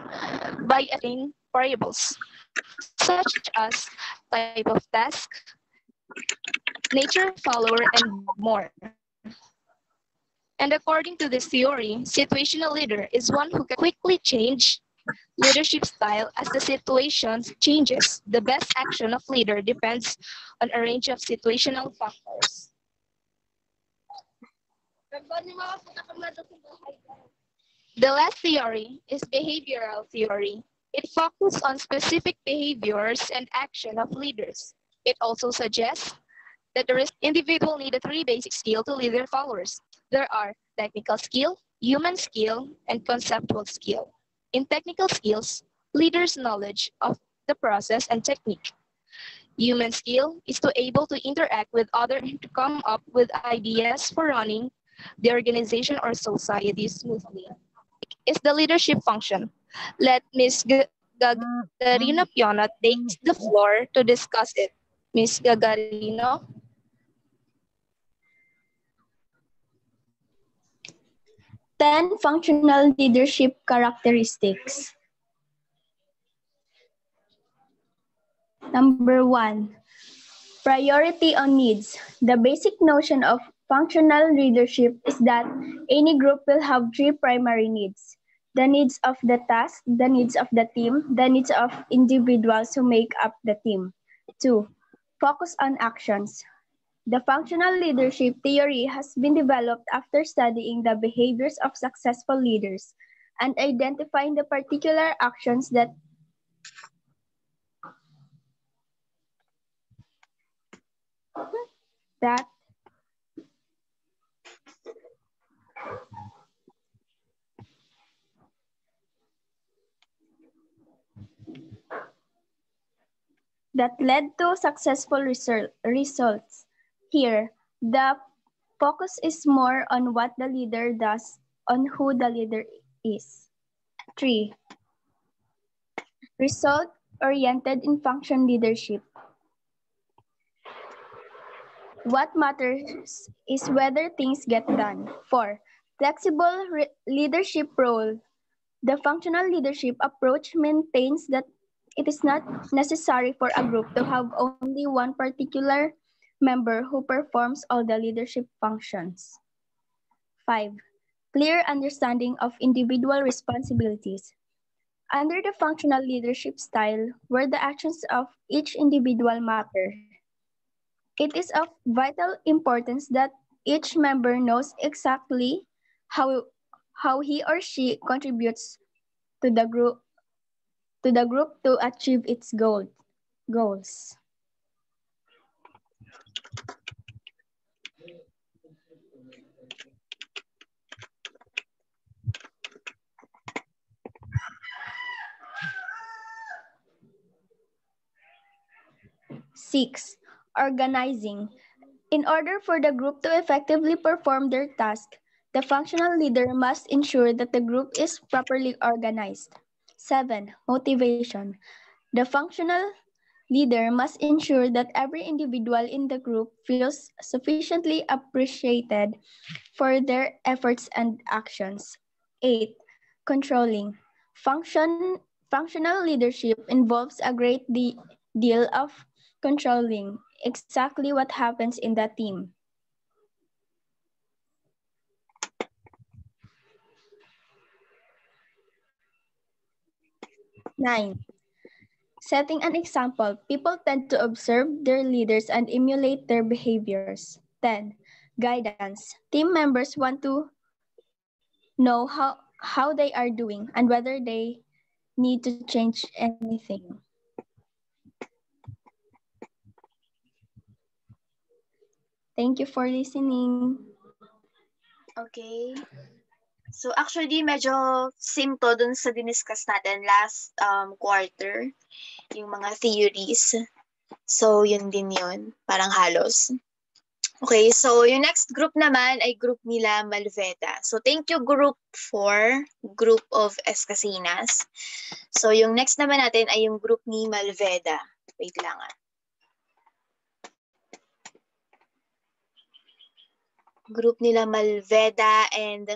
by adding variables, such as type of task, nature follower, and more. And according to this theory, situational leader is one who can quickly change leadership style as the situation changes. The best action of leader depends on a range of situational factors. The last theory is behavioral theory. It focuses on specific behaviors and action of leaders. It also suggests that the individual need a three basic skill to lead their followers. There are technical skill, human skill, and conceptual skill. In technical skills, leaders' knowledge of the process and technique. Human skill is to able to interact with others to come up with ideas for running the organization or society smoothly. Is the leadership function. Let Ms. Gagarino Piona take the floor to discuss it. Ms. Gagarino. 10 functional leadership characteristics. Number one, priority on needs. The basic notion of functional leadership is that any group will have three primary needs. The needs of the task, the needs of the team, the needs of individuals who make up the team. Two, focus on actions. The functional leadership theory has been developed after studying the behaviors of successful leaders and identifying the particular actions that that that led to successful result, results. Here, the Focus is more on what the leader does on who the leader is. 3. Result-oriented in function leadership. What matters is whether things get done. 4. Flexible leadership role. The functional leadership approach maintains that it is not necessary for a group to have only one particular member who performs all the leadership functions. 5. Clear understanding of individual responsibilities. Under the functional leadership style, where the actions of each individual matter, it is of vital importance that each member knows exactly how, how he or she contributes to the group to the group to achieve its goal, goals. Six, organizing. In order for the group to effectively perform their task, the functional leader must ensure that the group is properly organized. Seven, motivation. The functional leader must ensure that every individual in the group feels sufficiently appreciated for their efforts and actions. Eight, controlling. Function, functional leadership involves a great de deal of controlling exactly what happens in the team. Nine, setting an example. People tend to observe their leaders and emulate their behaviors. 10. Guidance. Team members want to know how, how they are doing and whether they need to change anything. Thank you for listening. Okay. So actually, medyo same to dun sa diniscuss natin last um, quarter, yung mga theories. So, yun din yun. Parang halos. Okay, so yung next group naman ay group nila Malveda. So, thank you group 4, group of Escasinas. So, yung next naman natin ay yung group ni Malveda. Wait lang ah. Group nila Malveda and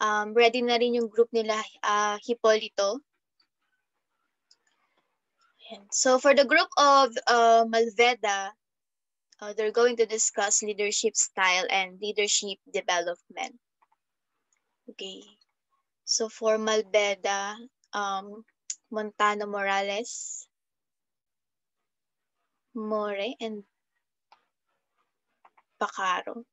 um, ready na rin yung group nila uh, Hipolito. So for the group of uh, Malveda, uh, they're going to discuss leadership style and leadership development. Okay. So for Malveda, um, Montano Morales, More, and Pacaro.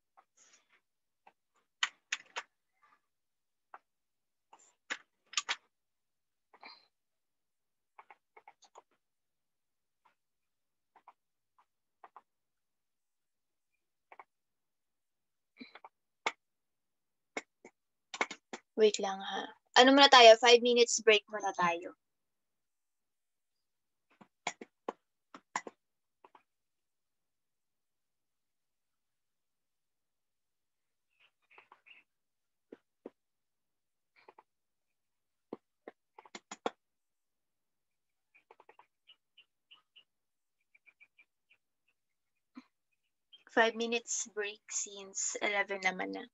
Wait lang ha. Ano muna tayo? Five minutes break muna tayo. Five minutes break since 11 naman na.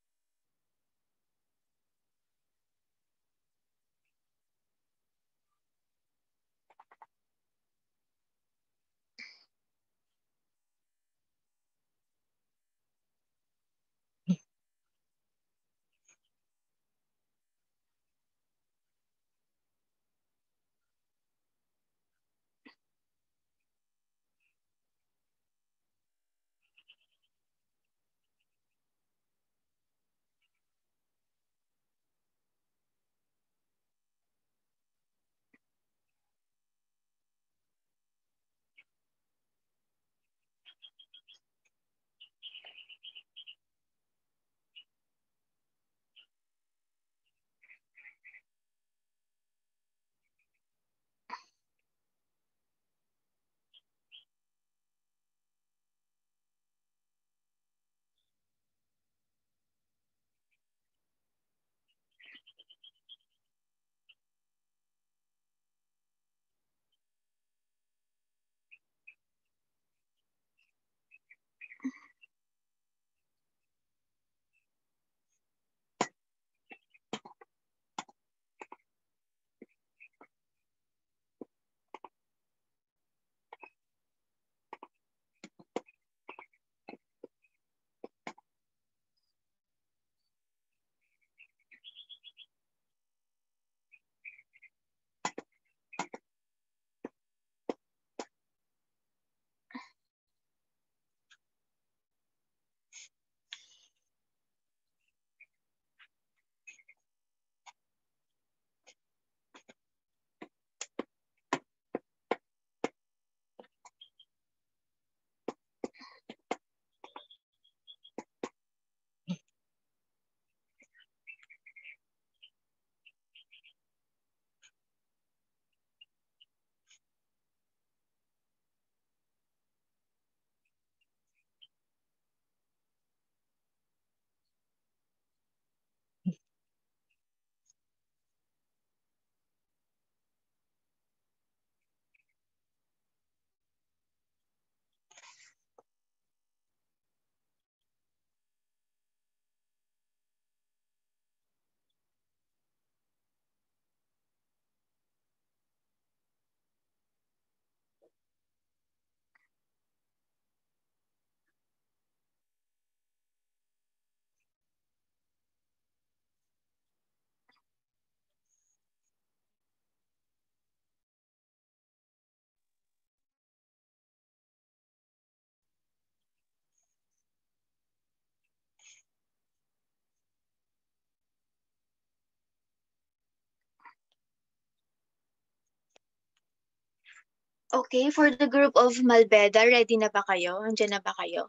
Okay, for the group of Malbeda, ready na ba kayo? Andiyan na ba kayo?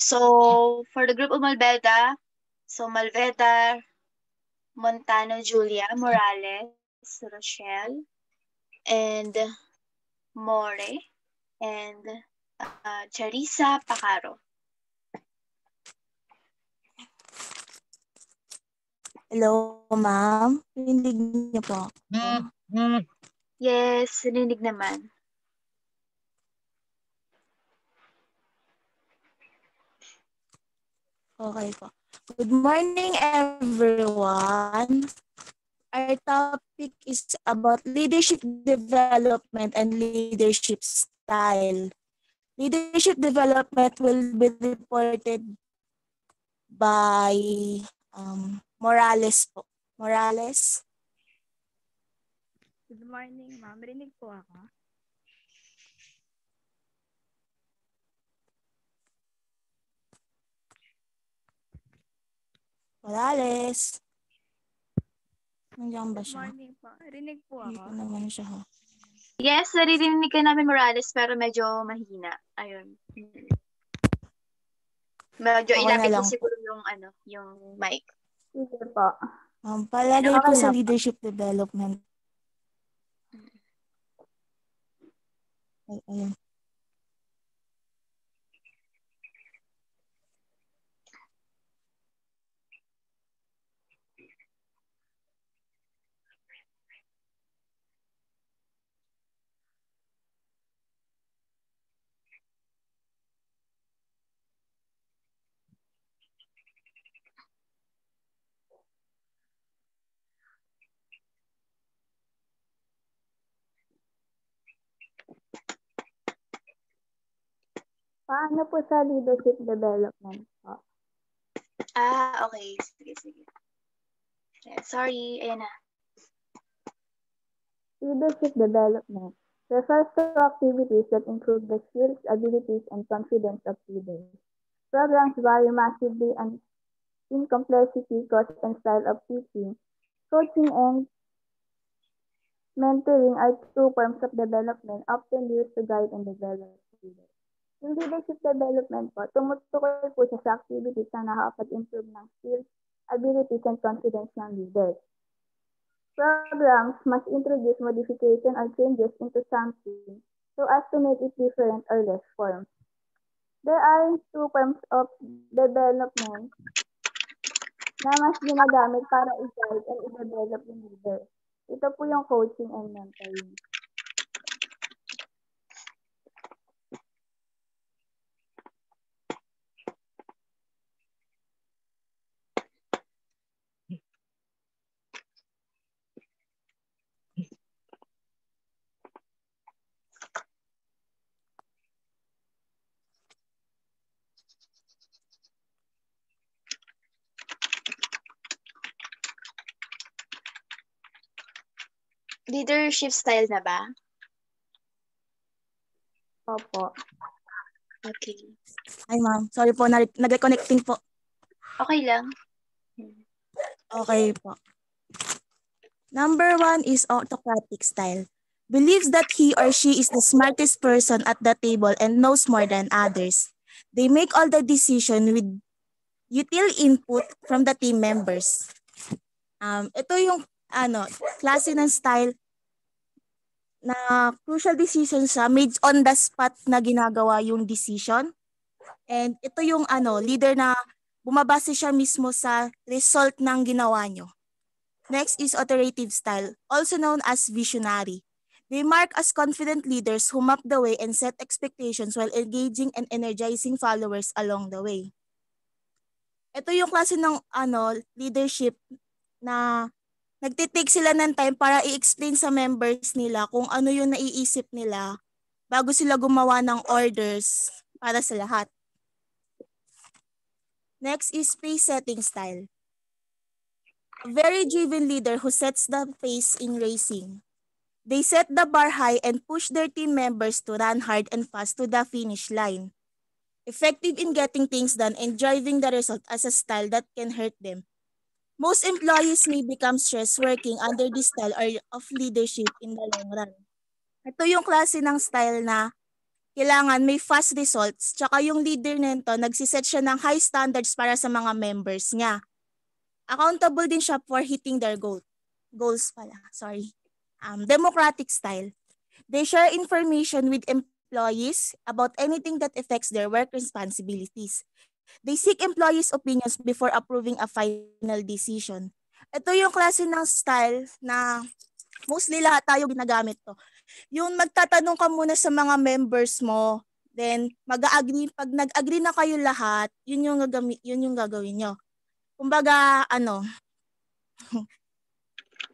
So, for the group of Malbeda, so Malveda, Montano, Julia, Morales, Rochelle, and More, and uh, Charissa Pacaro. Hello, ma'am. Rinig niyo po. Yes, rinig naman. Okay po. Good morning, everyone. Our topic is about leadership development and leadership style. Leadership development will be reported by um, Morales po. Morales. Good morning, ma'am. Rinig po ako. Morales. Nandiyan ba siya? morning po. Rinig po Hindi ako. ko naman siya ha. Yes, naririnig ka namin Morales, pero medyo mahina. Ayun. Medyo Okay na ilapit mo siguro yung ano, yung mic. Sige po. Um, palagay na sa leadership development. Ay, ayun. Paano po sa leadership development po? Ah, okay. Sige, sige. Sorry. Ayan na. Leadership development refers to activities that improve the skills, abilities, and confidence of leaders. Programs vary massively and in complexity, cost, and style of teaching. Coaching and mentoring are two forms of development often used to guide and develop leaders. Yung leadership development po, tumutukoy po siya sa activities na nakakapag-improve ng skills, abilities, and confidence ng leaders. Programs must introduce modification or changes into something so as to make it different or less form. There are two forms of development na mas ginagamit para i-guide and i-develop yung leader. Ito po yung coaching and mentoring. Leadership style na ba? Opo. Okay. Ay, ma'am. Sorry po, na- nag-reconnecting po. Okay lang. Okay po. Number one is autocratic style. Believes that he or she is the smartest person at the table and knows more than others. They make all the decision with util input from the team members. Um, ito yung ano, klase ng style na crucial decision siya, made on the spot na ginagawa yung decision. And ito yung ano, leader na bumabase siya mismo sa result ng ginawa nyo. Next is authoritative style, also known as visionary. They mark as confident leaders who map the way and set expectations while engaging and energizing followers along the way. Ito yung klase ng ano, leadership na nagtitake sila ng time para i-explain sa members nila kung ano yung naiisip nila bago sila gumawa ng orders para sa lahat. Next is pace setting style. A very driven leader who sets the pace in racing. They set the bar high and push their team members to run hard and fast to the finish line. Effective in getting things done and driving the result as a style that can hurt them. Most employees may become stressed working under this style or of leadership in the long run. Ito yung klase ng style na kailangan may fast results. Tsaka yung leader nito, nagsiset siya ng high standards para sa mga members niya. Accountable din siya for hitting their goal. Goals pala, sorry. Um, democratic style. They share information with employees about anything that affects their work responsibilities. They seek employees' opinions before approving a final decision. Ito yung klase ng style na mostly lahat tayo ginagamit to. Yung magtatanong ka muna sa mga members mo, then mag-agree pag nag-agree na kayo lahat, yun yung gagawin yun yung gagawin niyo. Kumbaga ano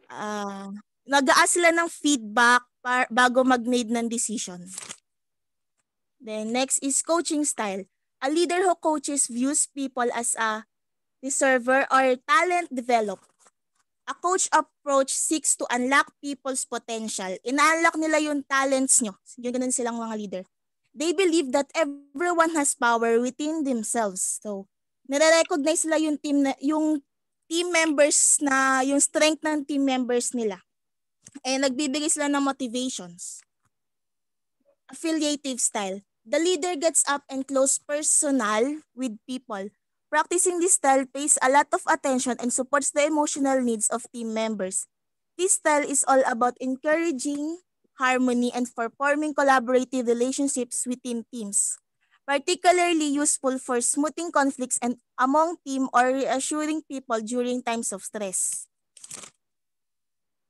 uh, nag-aas sila ng feedback par, bago mag-made ng decision. Then next is coaching style. A leader who coaches views people as a deserver or talent develop. A coach approach seeks to unlock people's potential. Ina-unlock nila yung talents nyo. Yung ganun silang mga leader. They believe that everyone has power within themselves. So, nire-recognize nila yung team na, yung team members na yung strength ng team members nila. Eh nagbibigay sila ng motivations. Affiliative style. The leader gets up and close personal with people. Practicing this style pays a lot of attention and supports the emotional needs of team members. This style is all about encouraging harmony and for forming collaborative relationships within teams particularly useful for smoothing conflicts and among team or reassuring people during times of stress.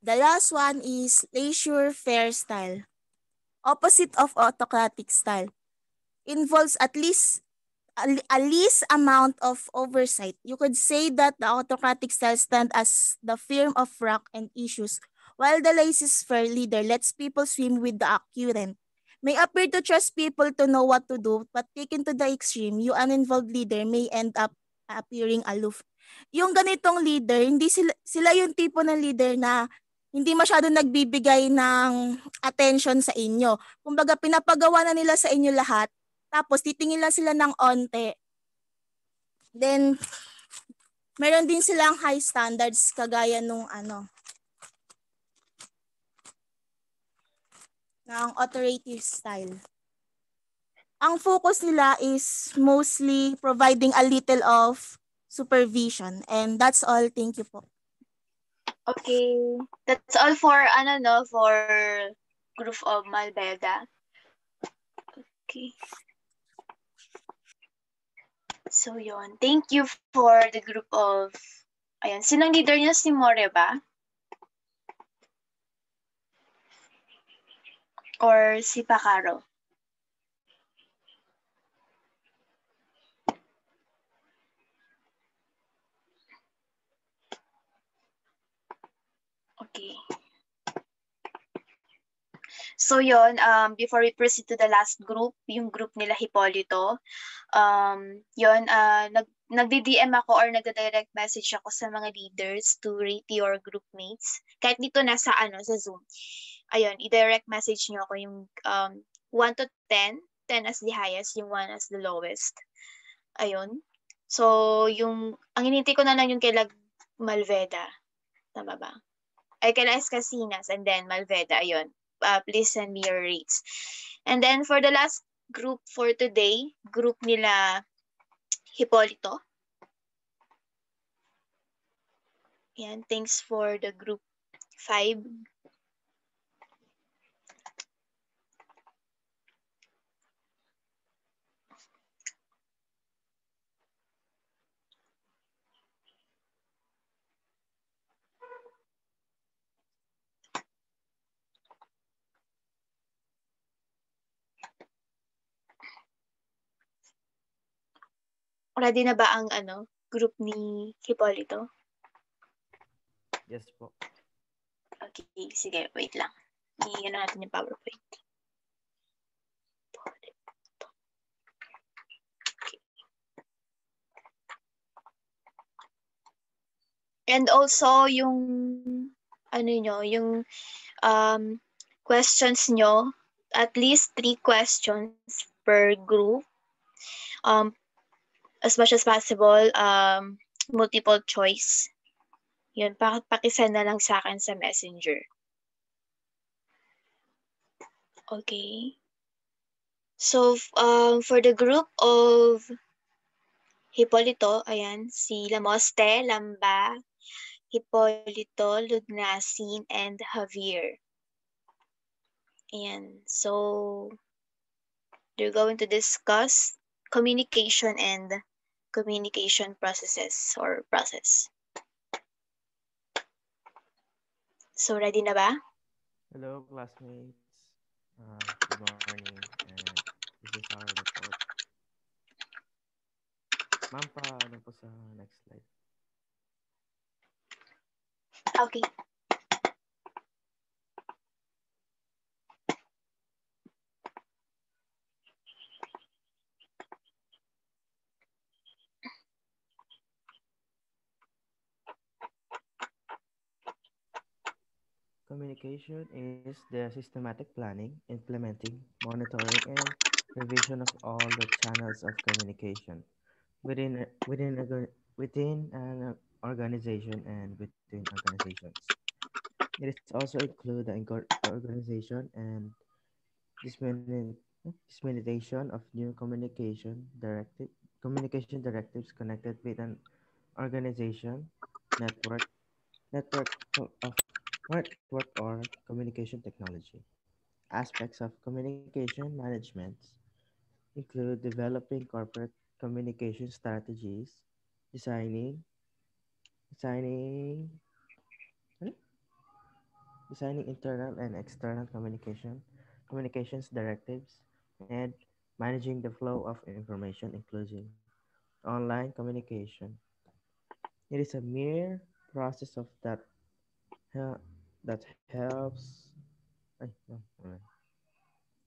The last one is leisure fair style. Opposite of autocratic style. Involves at least a least amount of oversight. You could say that the autocratic style stands as the firm of rock and issues, while the laissez-faire leader lets people swim with the current may appear to trust people to know what to do, but taken to the extreme, you uninvolved leader may end up appearing aloof. Yung ganitong leader, hindi sila, sila yung tipo ng leader na hindi masyado nagbibigay ng attention sa inyo. Kumbaga, pinapagawa na nila sa inyo lahat, tapos titingin lang sila ng onte. Then, meron din silang high standards kagaya nung ano, ng authoritative style. Ang focus nila is mostly providing a little of supervision. And that's all. Thank you po. Okay. That's all for, ano no, for group of Malbeda. Okay. So, yon Thank you for the group of, ayan, sinong leader niya? Si More ba? or si Pacaro? Okay. So yon um, before we proceed to the last group, yung group nila Hipolito, um, yon uh, nag, nagdi-DM ako or nagda-direct message ako sa mga leaders to rate your group mates. Kahit dito nasa ano sa Zoom ayun, i-direct message nyo ako yung um, 1 to 10, 10 as the highest, yung 1 as the lowest. Ayun. So, yung, ang inintay ko na lang yung kay Lag Malveda. Tama ba? Ay, kay Las Casinas and then Malveda. Ayun. Uh, please send me your rates. And then, for the last group for today, group nila Hipolito. Yan, thanks for the group 5 Ready na ba ang ano, group ni Hipolito? Yes po. Okay, sige, wait lang. I-ano natin yung PowerPoint. And also, yung ano nyo, yung um, questions nyo, at least three questions per group. Um, as much as possible, um, multiple choice. Yun, pakisend na lang sa akin sa messenger. Okay. So, um, for the group of Hipolito, ayan, si Lamoste, Lamba, Hipolito, Lugnasin, and Javier. Ayan, so they're going to discuss communication and communication processes or process. So, ready na ba? Hello, classmates. Uh, good morning. And this is our report. Ma'am, pa, ano po sa next slide? Okay. Communication is the systematic planning, implementing, monitoring, and revision of all the channels of communication within a- within a, within an organization and between organizations. It is also include the organization and dissemin- dissemination of new communication directive communication directives connected with an organization network network of network or communication technology. Aspects of communication management include developing corporate communication strategies, designing, designing, eh? designing internal and external communication, communications directives, and managing the flow of information, including online communication. It is a mere process of that hel- that helps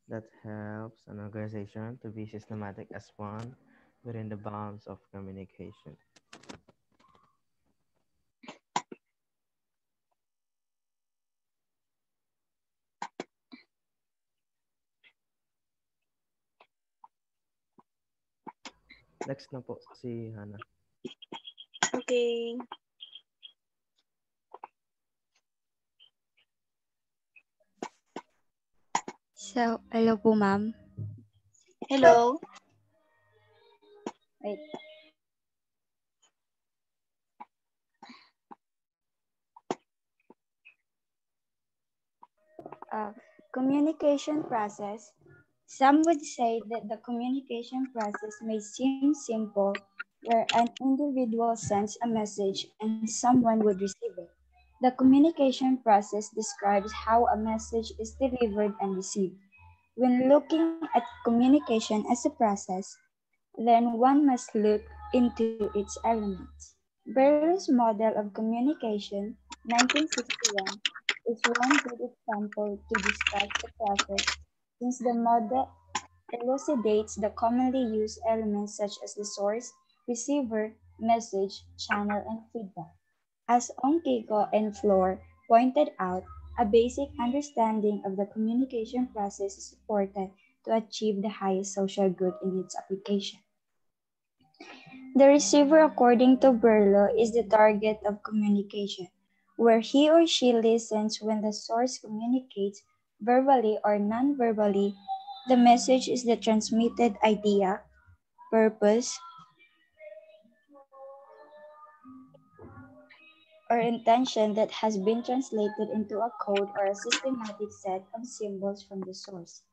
that helps an organization to be systematic as one within the bounds of communication. Next na po si Hannah. Okay. So, hello po, ma'am. Hello. Wait. Uh, communication process. Some would say that the communication process may seem simple, where an individual sends a message and someone would receive it. The communication process describes how a message is delivered and received. When looking at communication as a process, then one must look into its elements. Berlow's model of communication, 1961, is one good example to describe the process since the model elucidates the commonly used elements such as the source, receiver, message, channel, and feedback. As Onkiko and Floor pointed out, a basic understanding of the communication process is important to achieve the highest social good in its application. The receiver, according to Berlo, is the target of communication, where he or she listens when the source communicates verbally or non-verbally. The message is the transmitted idea, purpose, or intention that has been translated into a code or a systematic set of symbols from the source.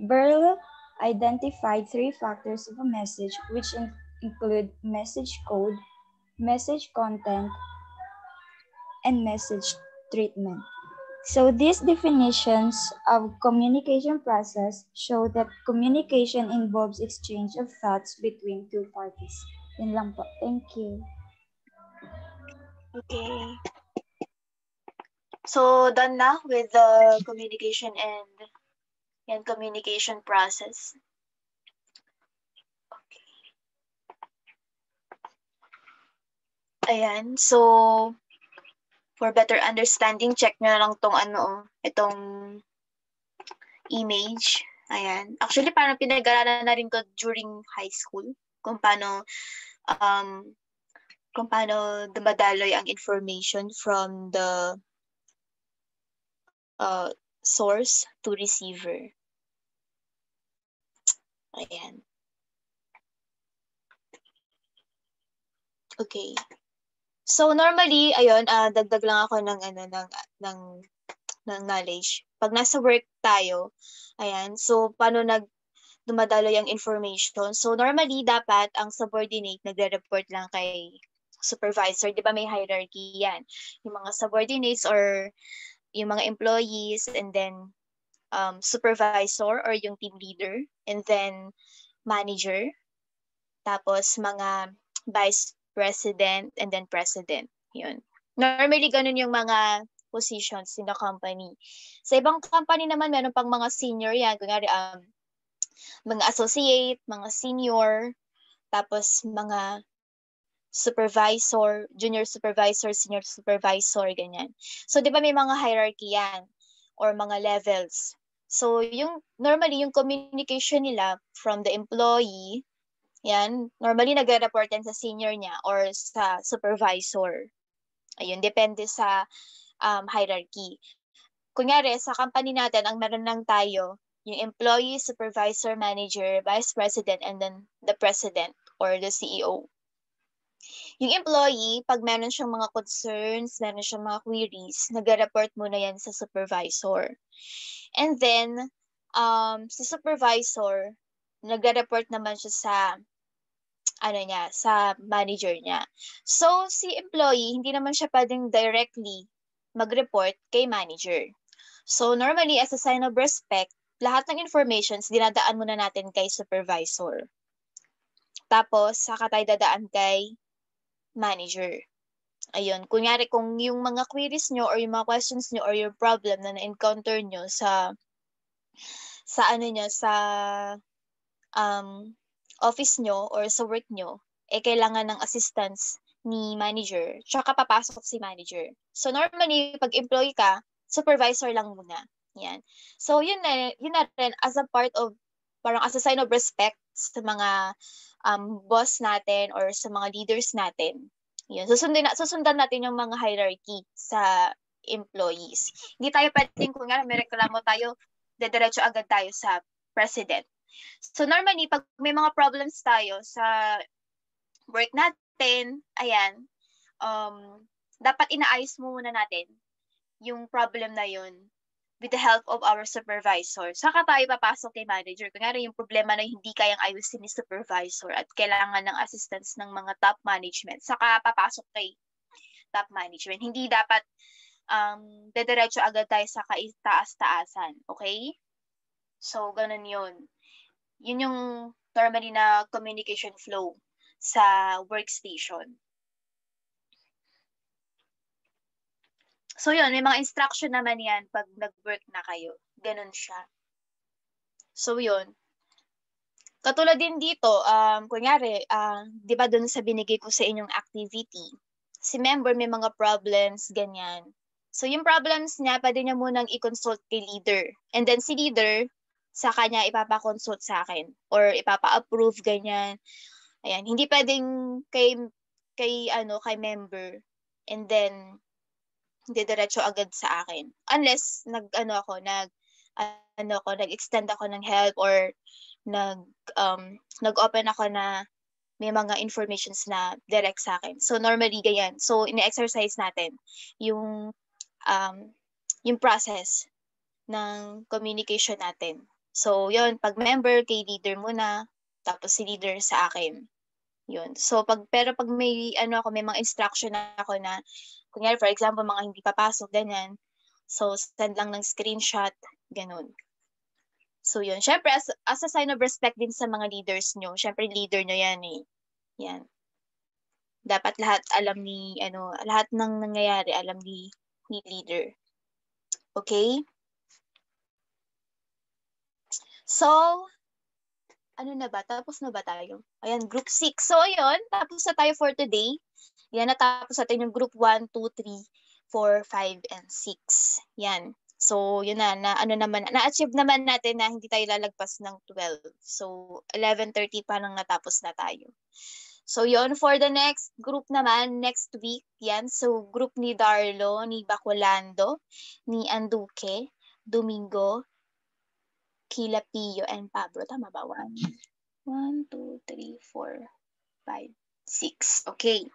Berle identified three factors of a message, which in- include message code, message content, and message treatment. So these definitions of communication process show that communication involves exchange of thoughts between two parties. Yun lang. Thank you. Okay. So, done na with the communication and, and communication process. Okay. Ayan. So, for better understanding, check nyo na lang tong ano, itong image. Ayan. Actually, parang pinag-aralan na rin ko during high school kung paano um, kung paano dumadaloy ang information from the uh, source to receiver. Ayan. Okay. So normally, ayun, uh, dagdag lang ako ng ano ng ng ng knowledge. Pag nasa work tayo, ayan, so paano nag dumadalo yung information. So normally dapat ang subordinate nagre-report lang kay supervisor, 'di ba may hierarchy 'yan. Yung mga subordinates or yung mga employees and then um, supervisor or yung team leader and then manager. Tapos mga vice president, and then president. Yun. Normally, ganun yung mga positions in the company. Sa ibang company naman, meron pang mga senior yan. Kunyari, um, mga associate, mga senior, tapos mga supervisor, junior supervisor, senior supervisor, ganyan. So, di ba may mga hierarchy yan or mga levels. So, yung normally yung communication nila from the employee yan, normally nagre-report yan sa senior niya or sa supervisor. Ayun, depende sa um, hierarchy. Kunyari, sa company natin, ang meron lang tayo, yung employee, supervisor, manager, vice president, and then the president or the CEO. Yung employee, pag meron siyang mga concerns, meron siyang mga queries, nag-report muna yan sa supervisor. And then, um, sa supervisor, nag-report naman siya sa ano niya, sa manager niya. So, si employee, hindi naman siya pwedeng directly mag-report kay manager. So, normally, as a sign of respect, lahat ng informations, dinadaan muna natin kay supervisor. Tapos, saka tayo dadaan kay manager. Ayun, kunyari kung yung mga queries nyo or yung mga questions nyo or yung problem na na-encounter nyo sa sa ano nyo, sa um, office nyo or sa work nyo, eh kailangan ng assistance ni manager, tsaka papasok si manager. So normally, pag employee ka, supervisor lang muna. Yan. So yun na, yun na rin as a part of, parang as a sign of respect sa mga um, boss natin or sa mga leaders natin. Yun. Susundin, susundan natin yung mga hierarchy sa employees. Hindi tayo pwedeng, kung nga may reklamo tayo, dediretso agad tayo sa president. So normally, pag may mga problems tayo sa work natin, ayan, um, dapat inaayos muna natin yung problem na yun with the help of our supervisor. Saka tayo papasok kay manager. Kunyari yung problema na hindi kayang ayusin ni supervisor at kailangan ng assistance ng mga top management. Saka papasok kay top management. Hindi dapat um, dediretso agad tayo sa taas-taasan. Okay? So, ganun yun. Yun yung normally na communication flow sa workstation. So yun, may mga instruction naman yan pag nag-work na kayo. Ganun siya. So yun. Katulad din dito, um, kunyari, uh, di ba dun sa binigay ko sa inyong activity, si member may mga problems, ganyan. So yung problems niya, pwede niya munang i-consult kay leader. And then si leader, sa kanya ipapa-consult sa akin or ipapa-approve ganyan. Ayan, hindi pwedeng kay kay ano kay member and then hindi diretso agad sa akin. Unless nag ano ako, nag ano ako, nag-extend ako ng help or nag um nag-open ako na may mga informations na direct sa akin. So normally ganyan. So ine-exercise natin yung um yung process ng communication natin. So, yun, pag member, kay leader muna, tapos si leader sa akin. Yun. So, pag, pero pag may, ano ako, may mga instruction ako na, kunyari, for example, mga hindi papasok, ganyan. So, send lang ng screenshot, ganun. So, yun. Siyempre, as, as a sign of respect din sa mga leaders nyo, siyempre, leader nyo yan eh. Yan. Dapat lahat alam ni, ano, lahat ng nangyayari alam ni, ni leader. Okay? So, ano na ba? Tapos na ba tayo? Ayan, group 6. So, ayun, tapos na tayo for today. Yan, natapos natin yung group 1, 2, 3, 4, 5, and 6. Yan. So, yun na, na ano naman, na-achieve naman natin na hindi tayo lalagpas ng 12. So, 11.30 pa nang natapos na tayo. So, yun, for the next group naman, next week, yan. So, group ni Darlo, ni Bacolando, ni Anduque, Domingo, Kila Pio, and Pablo. Tama ba? One, one, two, three, four, five, six. Okay.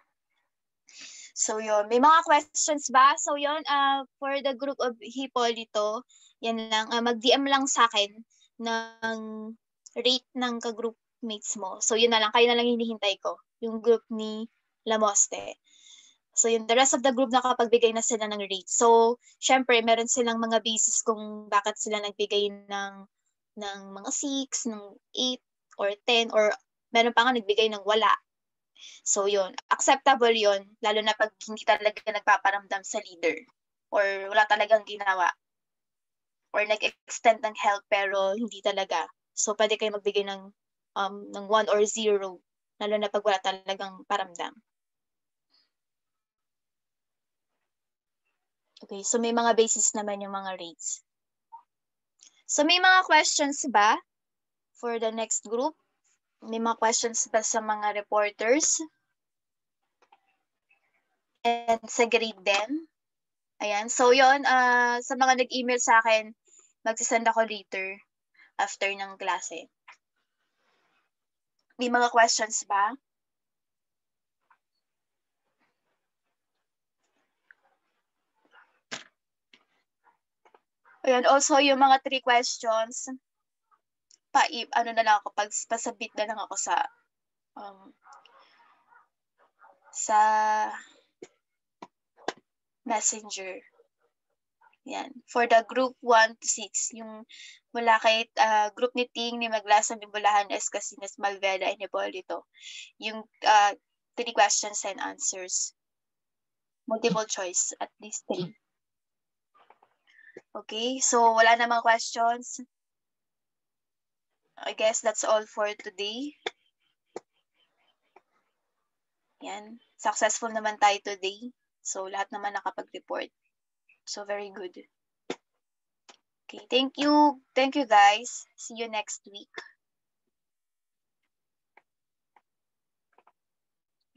So yun, may mga questions ba? So yun, uh, for the group of Hipolito, yan lang, uh, mag-DM lang sa akin ng rate ng ka-group mates mo. So yun na lang, kayo na lang hinihintay ko, yung group ni Lamoste. So yun, the rest of the group nakapagbigay na sila ng rate. So, syempre, meron silang mga basis kung bakit sila nagbigay ng, ng mga 6, ng 8, or 10, or meron pa nga nagbigay ng wala. So yun, acceptable yun, lalo na pag hindi talaga nagpaparamdam sa leader or wala talagang ginawa or nag-extend ng help pero hindi talaga. So pwede kayo magbigay ng um, ng 1 or 0 lalo na pag wala talagang paramdam. Okay, so may mga basis naman yung mga rates. So may mga questions ba for the next group? May mga questions ba sa mga reporters? And sa grade din? Ayan, so yon uh, sa mga nag-email sa akin, magsisend ako later after ng klase. May mga questions ba? Ayan, also yung mga three questions, pa ano na lang ako, pag pasabit na lang ako sa um, sa messenger. Yan. For the group 1 to 6, yung mula kay uh, group ni Ting, ni Maglasan, ni Bulahan, S. Casinas, Malveda, and Hipolito. Yung uh, three questions and answers. Multiple choice, at least three. Okay, so wala na mga questions. I guess that's all for today. Yan. Successful naman tayo today. So, lahat naman nakapag-report. So, very good. Okay, thank you. Thank you, guys. See you next week.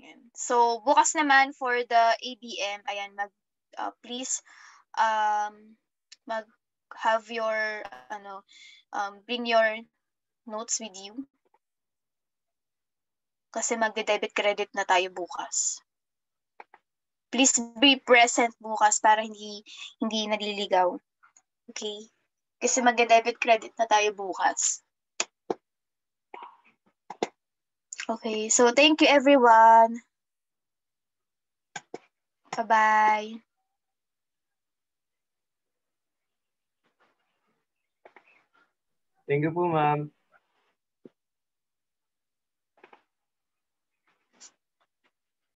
Yan. So, bukas naman for the ABM, ayan, mag, uh, please, um, mag have your ano um, bring your notes with you kasi magde-debit credit na tayo bukas. Please be present bukas para hindi hindi naliligaw. Okay? Kasi magde-debit credit na tayo bukas. Okay, so thank you everyone. Bye-bye. Thank you po, ma'am.